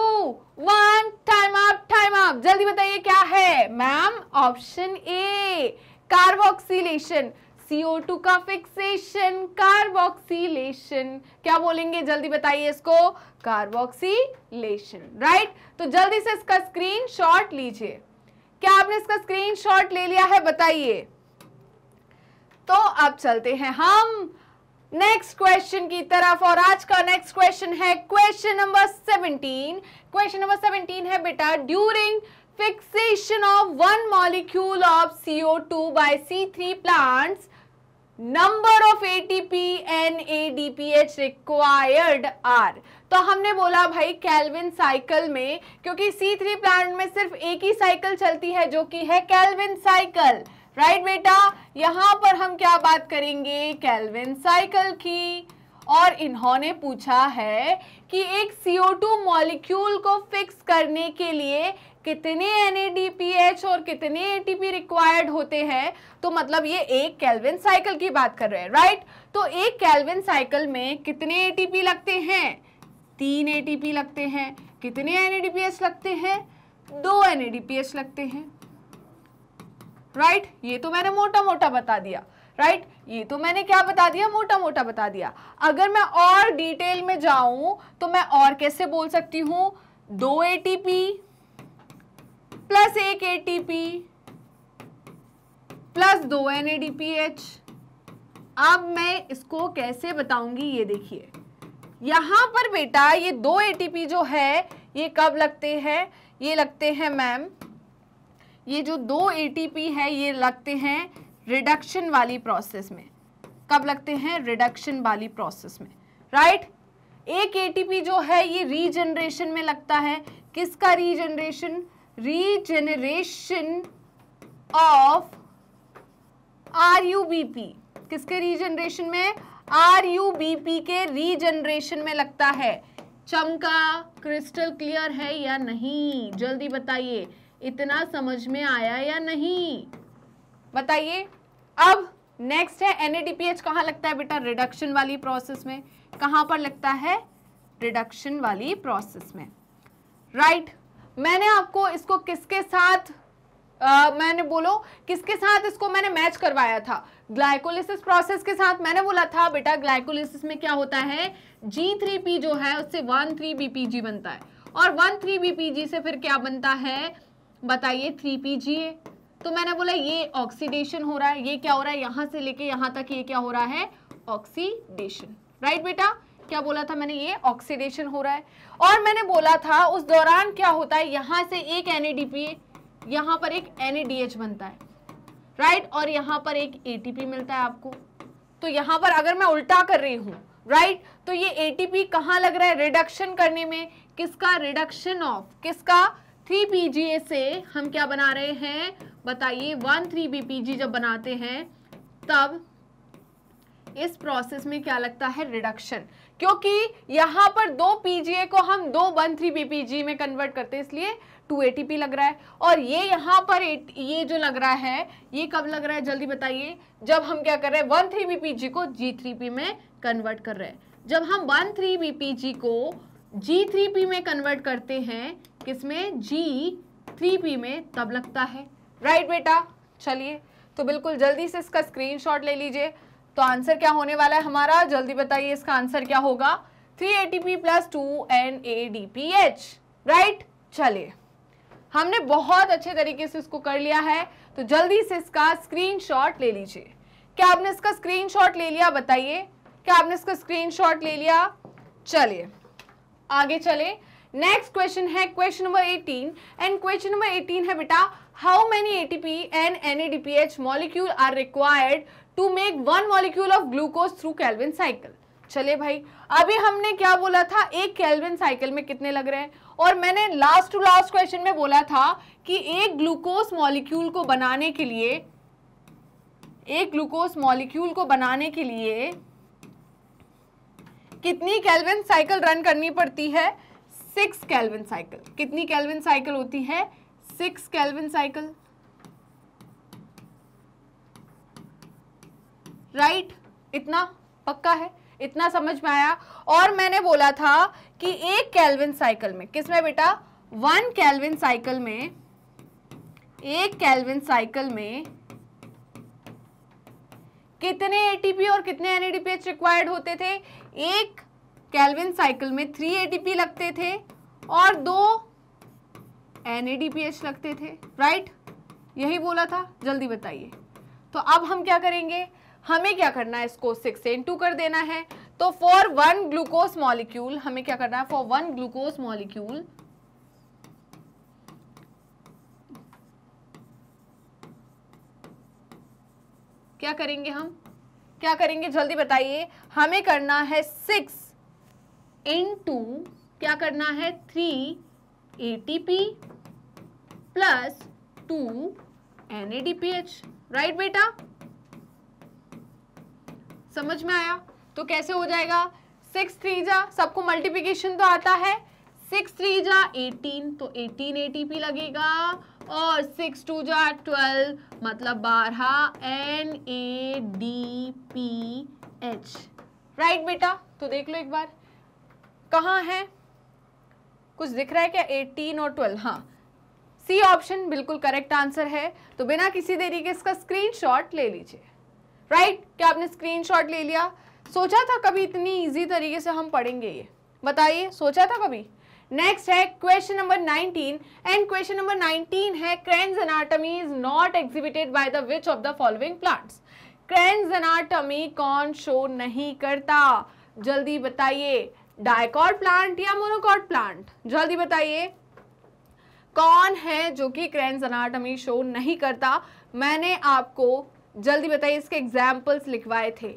one time up time up जल्दी बताइए क्या है? Ma'am option A carboxylation CO2 का फिक्सेशन कार्बोक्सिलेशन क्या बोलेंगे? जल्दी बताइए इसको. कार्बोक्सिलेशन राइट तो जल्दी से इसका स्क्रीन शॉट लीजिए। क्या आपने इसका स्क्रीन शॉट ले लिया है? बताइए। तो अब चलते हैं हम। नेक्स्ट क्वेश्चन की तरफ़ और आज का नेक्स्ट क्वेश्चन है question number seventeen question number seventeen है बेटा during fixation of one molecule of CO2 by C3 plants, number of ATP and ADPH required are. तो हमने बोला भाई कैल्विन साइकिल में, क्योंकि सी थ्री प्लांट में सिर्फ़ एक ही साइकिल चलती है, जो कि है कैलविन साइकिल राइट right, बेटा? यहाँ पर हम क्या बात करेंगे? कैलविन साइकिल की। और इन्होंने पूछा है कि एक CO2 मॉलिक्यूल को फिक्स करने के लिए कितने NADPH और कितने ATP रिक्वायर्ड होते हैं? तो मतलब ये एक कैलविन साइकिल की बात कर रहे हैं राइट तो एक कैल्विन साइकिल में कितने ATP लगते हैं? तीन ATP लगते हैं। कितने NADPH लगते हैं? दो NADPH लगते हैं। Right right? ये तो मैंने मोटा मोटा बता दिया। Right right? ये तो मैंने क्या बता दिया? मोटा मोटा बता दिया। अगर मैं और डिटेल में जाऊँ तो मैं और कैसे बोल सकती हूँ? दो एटीपी प्लस एक एटीपी प्लस दो एनएडीपीएच अब मैं इसको कैसे बताऊँगी, ये देखिए। यहाँ पर बेटा, ये दो एटीपी जो है, ये कब लगते हैं? ये लगते हैं मैम ये जो दो एटीपी है, ये लगते हैं रिडक्शन वाली प्रोसेस में। कब लगते हैं? रिडक्शन वाली प्रोसेस में। राइट एक एटीपी जो है, ये रीजनरेशन में लगता है। किसका regeneration regeneration of R U B P किसके रीजनरेशन में? आर यू बी पी के रीजनरेशन में लगता है। चमका क्रिस्टल क्लियर है या नहीं? जल्दी बताइए। इतना समझ में आया या नहीं? बताइए अब नेक्स्ट है एनएडीपीएच कहाँ लगता है बेटा? रिडक्शन वाली प्रोसेस में। कहाँ पर लगता है? रिडक्शन वाली प्रोसेस में। Right right. मैंने आपको इसको किसके साथ आ, मैंने बोलो किसके साथ इसको मैंने मैच करवाया था? ग्लाइकोलिसिस प्रोसेस के साथ मैंने बोला था बेटा ग्लाइकोलिसिस में क्या होता है? G3P जो है उससे वन 1,3-BPG बनता है। और वन 1,3-BPG से फिर क्या बनता है? बताइए, थ्री पी जी ए तो मैंने बोला, ये ऑक्सीडेशन हो रहा है, ये क्या हो रहा है? यहाँ से लेके यहाँ तक ये क्या हो रहा है? ऑक्सीडेशन राइट बेटा? क्या बोला था मैंने? ये ऑक्सीडेशन हो रहा है। और मैंने बोला था, उस दौरान क्या होता है? यहाँ से एक एनएडीपी यहाँ पर एक एनएडीएच बनता है। राइट और यहाँ पर एक एटीपी मिलता है आपको। तो यहाँ पर अगर मैं उल्टा कर रही हूँ राइट तो ये ए एटीपी कहाँ लग रहा है? रिडक्शन करने में। किसका? रिडक्शन ऑफ़ किसका? थ्री पीजीए से हम क्या बना रहे हैं? बताइए वन थ्री बीपीजी जब बनाते हैं, तब इस प्रोसेस में क्या लगता है? रिडक्शन क्योंकि यहाँ पर दो पीजीए को हम दो वन थ्री बीपीजी में कन्वर्ट करते हैं, इसलिए टू एटीपी लग रहा है। और ये यहाँ पर ये जो लग रहा है, ये कब लग रहा है? जल्दी बताइए। जब हम क्या कर रहे हैं? वन थ्री बीपीजी को जी थ्री पी में कन्वर्ट कर रहे हैं। जब हम वन थ्री बीपीजी को जी थ्री पी में कन्वर्ट करते हैं किसमें? जी थ्री पी में तब लगता है। राइट right, बेटा? चलिए तो बिल्कुल जल्दी से इसका स्क्रीनशॉट ले लीजिए। तो आंसर क्या होने वाला है हमारा? जल्दी बताइए इसका आंसर क्या होगा? Three ATP plus two N A D P H right चलिए हमने बहुत अच्छे तरीके से इसको कर लिया है। तो जल्दी से इसका स्क्रीनशॉट ले लीजिए। क्या आपने इसका स्क्रीनशॉट ले लिया? बताइए। क्या आपने इसका स्क्रीनशॉट ले लिया? चलिए आगे चले। नेक्स्ट क्वेश्चन है question number 18 and question number 18 है, बेटा how many ATP and NADPH molecule are required to make one molecule of glucose through Calvin cycle चलिए भाई, अभी हमने क्या बोला था? एक कैल्विन साइकिल में कितने लग रहे हैं? और मैंने लास्ट टू लास्ट क्वेश्चन में बोला था कि एक ग्लूकोज मॉलिक्यूल को बनाने के लिए, एक ग्लूकोज मॉलिक्यूल को बनाने के लिए कितनी कैल्विन साइकिल रन करनी पड़ती है? सिक्स कैल्विन साइकिल कितनी कैलविन साइकिल होती है? सिक्स कैलविन साइकिल राइट इतना पक्का है? इतना समझ में आया? और मैंने बोला था कि एक कैलविन साइकिल में किसमें बेटा? वन कैलविन साइकिल में, एक कैलविन साइकिल में कितने एटीपी और कितने एनएडीपीएच रिक्वायर्ड होते थे? एक कैल्विन साइकिल में थ्री एटीपी लगते थे और दो एनएडीपीएच लगते थे राइट यही बोला था, जल्दी बताइए। तो अब हम क्या करेंगे? हमें क्या करना है इसको सिक्स एन टू कर देना है। तो फॉर वन ग्लूकोज मॉलिक्यूल हमें क्या करना है? फॉर वन ग्लूकोज मॉलिक्यूल क्या करेंगे हम? क्या करेंगे? जल्दी बताइए। हमें करना है सिक्स इन टू क्या करना है? Three ATP plus two NADPH right बेटा? समझ में आया? तो कैसे हो जाएगा? सिक्स थ्री जा, सबको मल्टीप्लीकेशन तो आता है। सिक्स थ्री जा एटीन तो एटीन एटीपी लगेगा। और सिक्स टू जा ट्वेल्व मतलब बारह N A D P H right बेटा? तो देख लो एक बार। कहाँ है? कुछ दिख रहा है क्या? एटीन और ट्वेल्व हाँ। सी ऑप्शन बिल्कुल करेक्ट आंसर है तो बिना किसी देरी के इसका स्क्रीनशॉट ले लीजिए। राइट? right? क्या आपने स्क्रीनशॉट ले लिया? सोचा था कभी इतनी इजी तरीके से हम पढ़ेंगे ये। बताइए, सोचा था कभी? नेक्स्ट है question number 19 and question number 19 है Kranz anatomy is not exhibited by the which of the following plants Kranz anatomy कौन शो नहीं करता? जल्दी बताइए। डायकॉट प्लांट या मोनोकॉट प्लांट? जल्दी बताइए। कौन है जो कि क्रेन्स एनाटमी शो नहीं करता? मैंने आपको जल्दी बताइए, इसके एग्जाम्पल्स लिखवाए थे।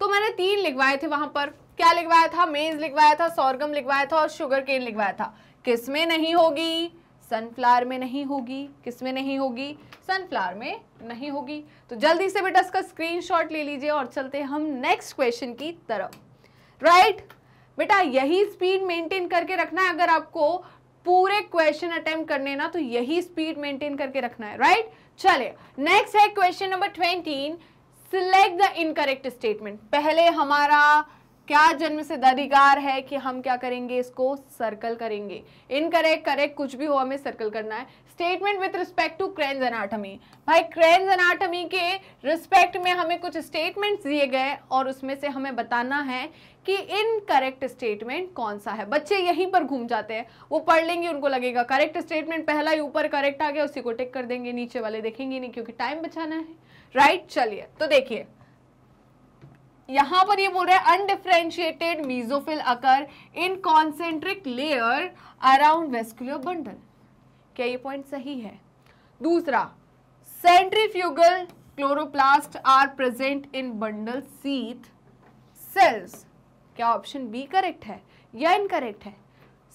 तो मैंने तीन लिखवाए थे वहाँ पर। क्या लिखवाया था? मेज लिखवाया था सौरगम लिखवाया था और शुगर केन लिखवाया था। किसमें नहीं होगी? सनफ्लावर में नहीं होगी। किसमें नहीं होगी? सनफ्लावर में नहीं होगी। तो जल्दी से बेटा इसका स्क्रीनशॉट ले लीजिए और चलते हम नेक्स्ट क्वेश्चन की तरफ़। Right right? बेटा, यही स्पीड मेंटेन करके रखना है अगर आपको पूरे क्वेश्चन अटेम्प्ट करने ना तो यही स्पीड मेंटेन करके रखना है राइट? चलिए नेक्स्ट है question number twenty select the incorrect statement पहले हमारा क्या जन्म से अधिकार है कि हम क्या करेंगे, इसको सर्कल करेंगे। इनकरेक्ट करेक्ट कुछ भी हो, हमें सर्कल करना है। Statement with respect to Kranz anatomy भाई क्रेन्स एनाटमी के रिस्पेक्ट में हमें कुछ स्टेटमेंट्स दिए गए और उसमें से हमें बताना है कि इन करेक्ट स्टेटमेंट कौन सा है। बच्चे यहीं पर घूम जाते हैं। वो पढ़ लेंगे, उनको लगेगा करेक्ट स्टेटमेंट पहला ही ऊपर करेक्ट आ गया, उसी को टिक कर देंगे, नीचे वाले देखेंगे नहीं क्योंकि टाइम बचाना है। राइट चलिए तो देखिए। यहाँ पर ये बोल रहे हैं undifferentiated mesophyll occur in concentric layer around vascular bundle क्या ये पॉइंट सही है? दूसरा centrifugal chloroplast are present in bundle sheath cells क्या ऑप्शन बी करेक्ट है या इनकरेक्ट है?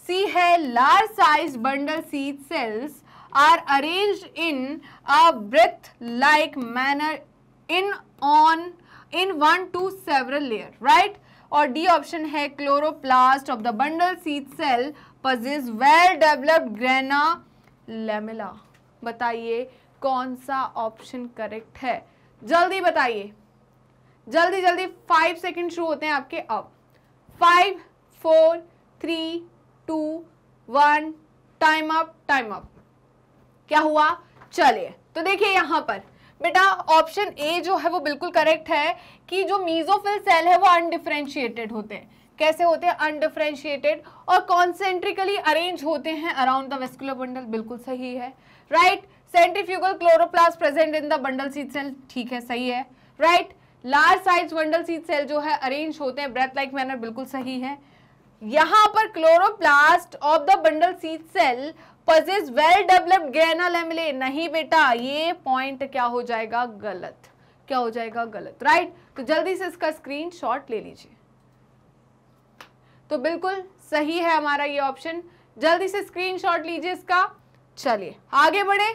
सी है large size bundle sheath cells are arrange in a wreath like manner in on in one two several layer right और D option है chloroplast of the bundle sheath cell possess well developed grana lamella, बताइए कौन सा option correct है? जल्दी बताइए। जल्दी जल्दी फाइव सेकेंड शुरू होते हैं आपके। अब five four three two one time up time up क्या हुआ? चलिए तो देखिए यहाँ पर। बेटा ऑप्शन ए जो है वो बिल्कुल करेक्ट है कि जो मीजोफिल सेल है वो अनडिफ्रेंशिएटेड होते हैं। कैसे होते हैं? अनडिफ्रेंशिएटेड और कॉन्सेंट्रिकली अरेंज होते हैं अराउंड द वेस्कुलर बंडल बिल्कुल सही है। Right centrifugal chloroplast present in the bundle sheath cell ठीक है, सही है। Right large size bundle sheath cell जो है अरेंज होते हैं ब्रेथ लाइक मैनर बिल्कुल सही है। यहाँ पर chloroplast of the bundle sheath cell possess well developed granal lamellae नहीं बेटा, ये पॉइंट क्या हो जाएगा? गलत। क्या हो जाएगा? गलत। राइट तो जल्दी से इसका स्क्रीन शॉट ले लीजिए। तो बिल्कुल सही है हमारा ये ऑप्शन जल्दी से स्क्रीनशॉट लीजिए इसका। चलिए, आगे बढ़े।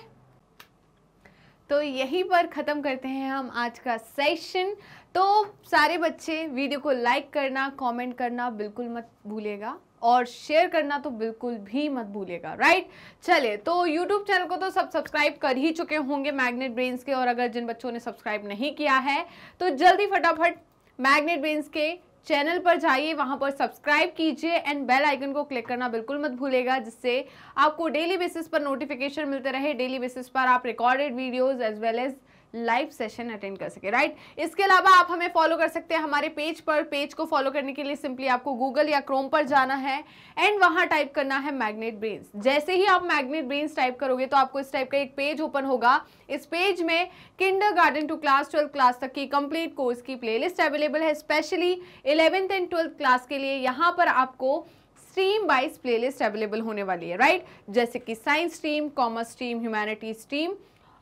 तो यहीं पर ख़त्म करते हैं हम आज का सेशन तो सारे बच्चे वीडियो को लाइक करना कमेंट करना बिल्कुल मत भूलेगा और शेयर करना तो बिल्कुल भी मत भूलिएगा राइट चलिए तो यूट्यूब चैनल को तो सब सब्सक्राइब कर ही चुके होंगे मैग्नेट ब्रेन्स के। और अगर जिन बच्चों ने सब्सक्राइब नहीं किया है तो जल्दी फटाफट मैग्नेट ब्रेन्स के चैनल पर जाइए, वहाँ पर सब्सक्राइब कीजिए एंड बेल आइकन को क्लिक करना बिल्कुल मत भूलेगा जिससे आपको डेली बेसिस पर नोटिफिकेशन मिलते रहे। डेली बेसिस पर आप recorded videos as well as live session attend कर सके राइट इसके अलावा आप हमें फॉलो कर सकते हैं हमारे पेज पर। पेज को फॉलो करने के लिए सिंपली आपको गूगल या क्रोम पर जाना है एंड वहाँ टाइप करना है मैग्नेट ब्रेन्स जैसे ही आप मैग्नेट ब्रेन्स टाइप करोगे तो आपको इस टाइप का एक पेज ओपन होगा। इस पेज में kindergarten to class twelfth class तक की कंप्लीट कोर्स की प्लेलिस्ट अवेलेबल है specially eleventh and twelfth class के लिए यहाँ पर आपको स्ट्रीम वाइज प्लेलिस्ट अवेलेबल होने वाली है राइट right? जैसे कि science stream commerce stream humanity stream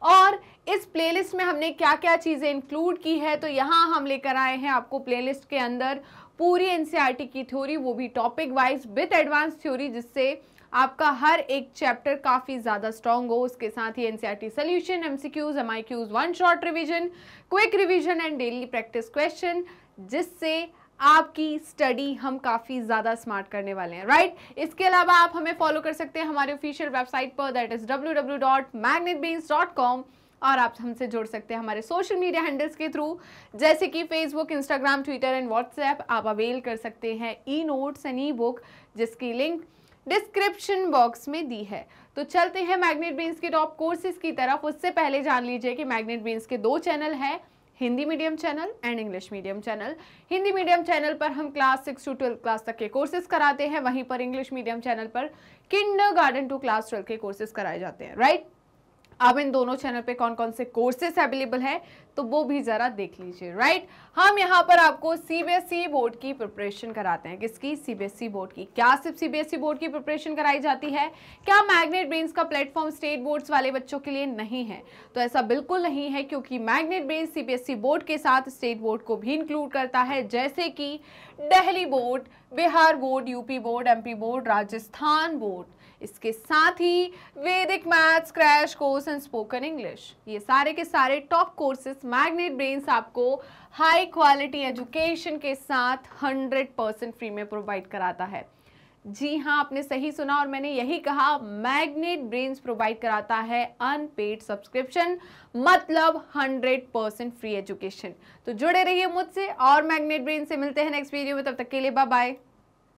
और इस प्लेलिस्ट में हमने क्या क्या चीज़ें इंक्लूड की है तो यहाँ हम लेकर आए हैं आपको प्लेलिस्ट के अंदर पूरी एनसीईआरटी की थ्योरी वो भी topic wise with advance theory जिससे आपका हर एक चैप्टर काफ़ी ज़्यादा स्ट्रॉन्ग हो। उसके साथ ही NCERT solution MCQs MIQs one short revision quick revision and daily practice question जिससे आपकी स्टडी हम काफ़ी ज़्यादा स्मार्ट करने वाले हैं राइट? इसके अलावा आप हमें फॉलो कर सकते हैं हमारे ऑफिशियल वेबसाइट पर that is W W dot magnet dot com और आप हमसे जुड़ सकते हैं हमारे सोशल मीडिया हैंडल्स के थ्रू जैसे कि Facebook Instagram Twitter and WhatsApp आप अवेल कर सकते हैं e notes and e book जिसकी लिंक डिस्क्रिप्शन बॉक्स में दी है। तो चलते हैं मैग्नेट बीन्स के टॉप कोर्सेज की तरफ़। उससे पहले जान लीजिए कि मैग्नेट बीन्स के दो चैनल हैं। Hindi medium channel and English medium channel Hindi medium channel पर हम class six to twelfth class तक के कोर्सेज कराते हैं वहीं पर इंग्लिश मीडियम चैनल पर kindergarten to class twelfth के कोर्सेज कराए जाते हैं राइट? अब इन दोनों चैनल पे कौन कौन से कोर्सेस अवेलेबल हैं तो वो भी ज़रा देख लीजिए राइट हम यहाँ पर आपको सीबीएसई बोर्ड e की प्रिपरेशन कराते हैं। किसकी? सीबीएसई बोर्ड e की। क्या सिर्फ़ सीबीएसई बोर्ड e की प्रिपरेशन कराई जाती है? क्या मैग्नेट ब्रेन्स का प्लेटफॉर्म स्टेट बोर्ड्स वाले बच्चों के लिए नहीं है? तो ऐसा बिल्कुल नहीं है, क्योंकि मैग्नेट ब्रेन्स सीबीएसई बोर्ड के साथ स्टेट बोर्ड को भी इंक्लूड करता है। जैसे कि Delhi board Bihar board UP board MP board Rajasthan board इसके साथ ही वैदिक maths crash course and spoken English ये सारे के सारे टॉप कोर्सेज मैग्नेट ब्रेन्स आपको हाई क्वालिटी एजुकेशन के साथ 100 परसेंट फ्री में प्रोवाइड कराता है। जी हाँ आपने सही सुना और मैंने यही कहा मैग्नेट ब्रेन्स प्रोवाइड कराता है अनपेड सब्सक्रिप्शन मतलब 100 परसेंट फ्री एजुकेशन तो जुड़े रहिए मुझसे और मैग्नेट ब्रेन से मिलते हैं नेक्स्ट वीडियो में, तब तक के लिए बाय बाय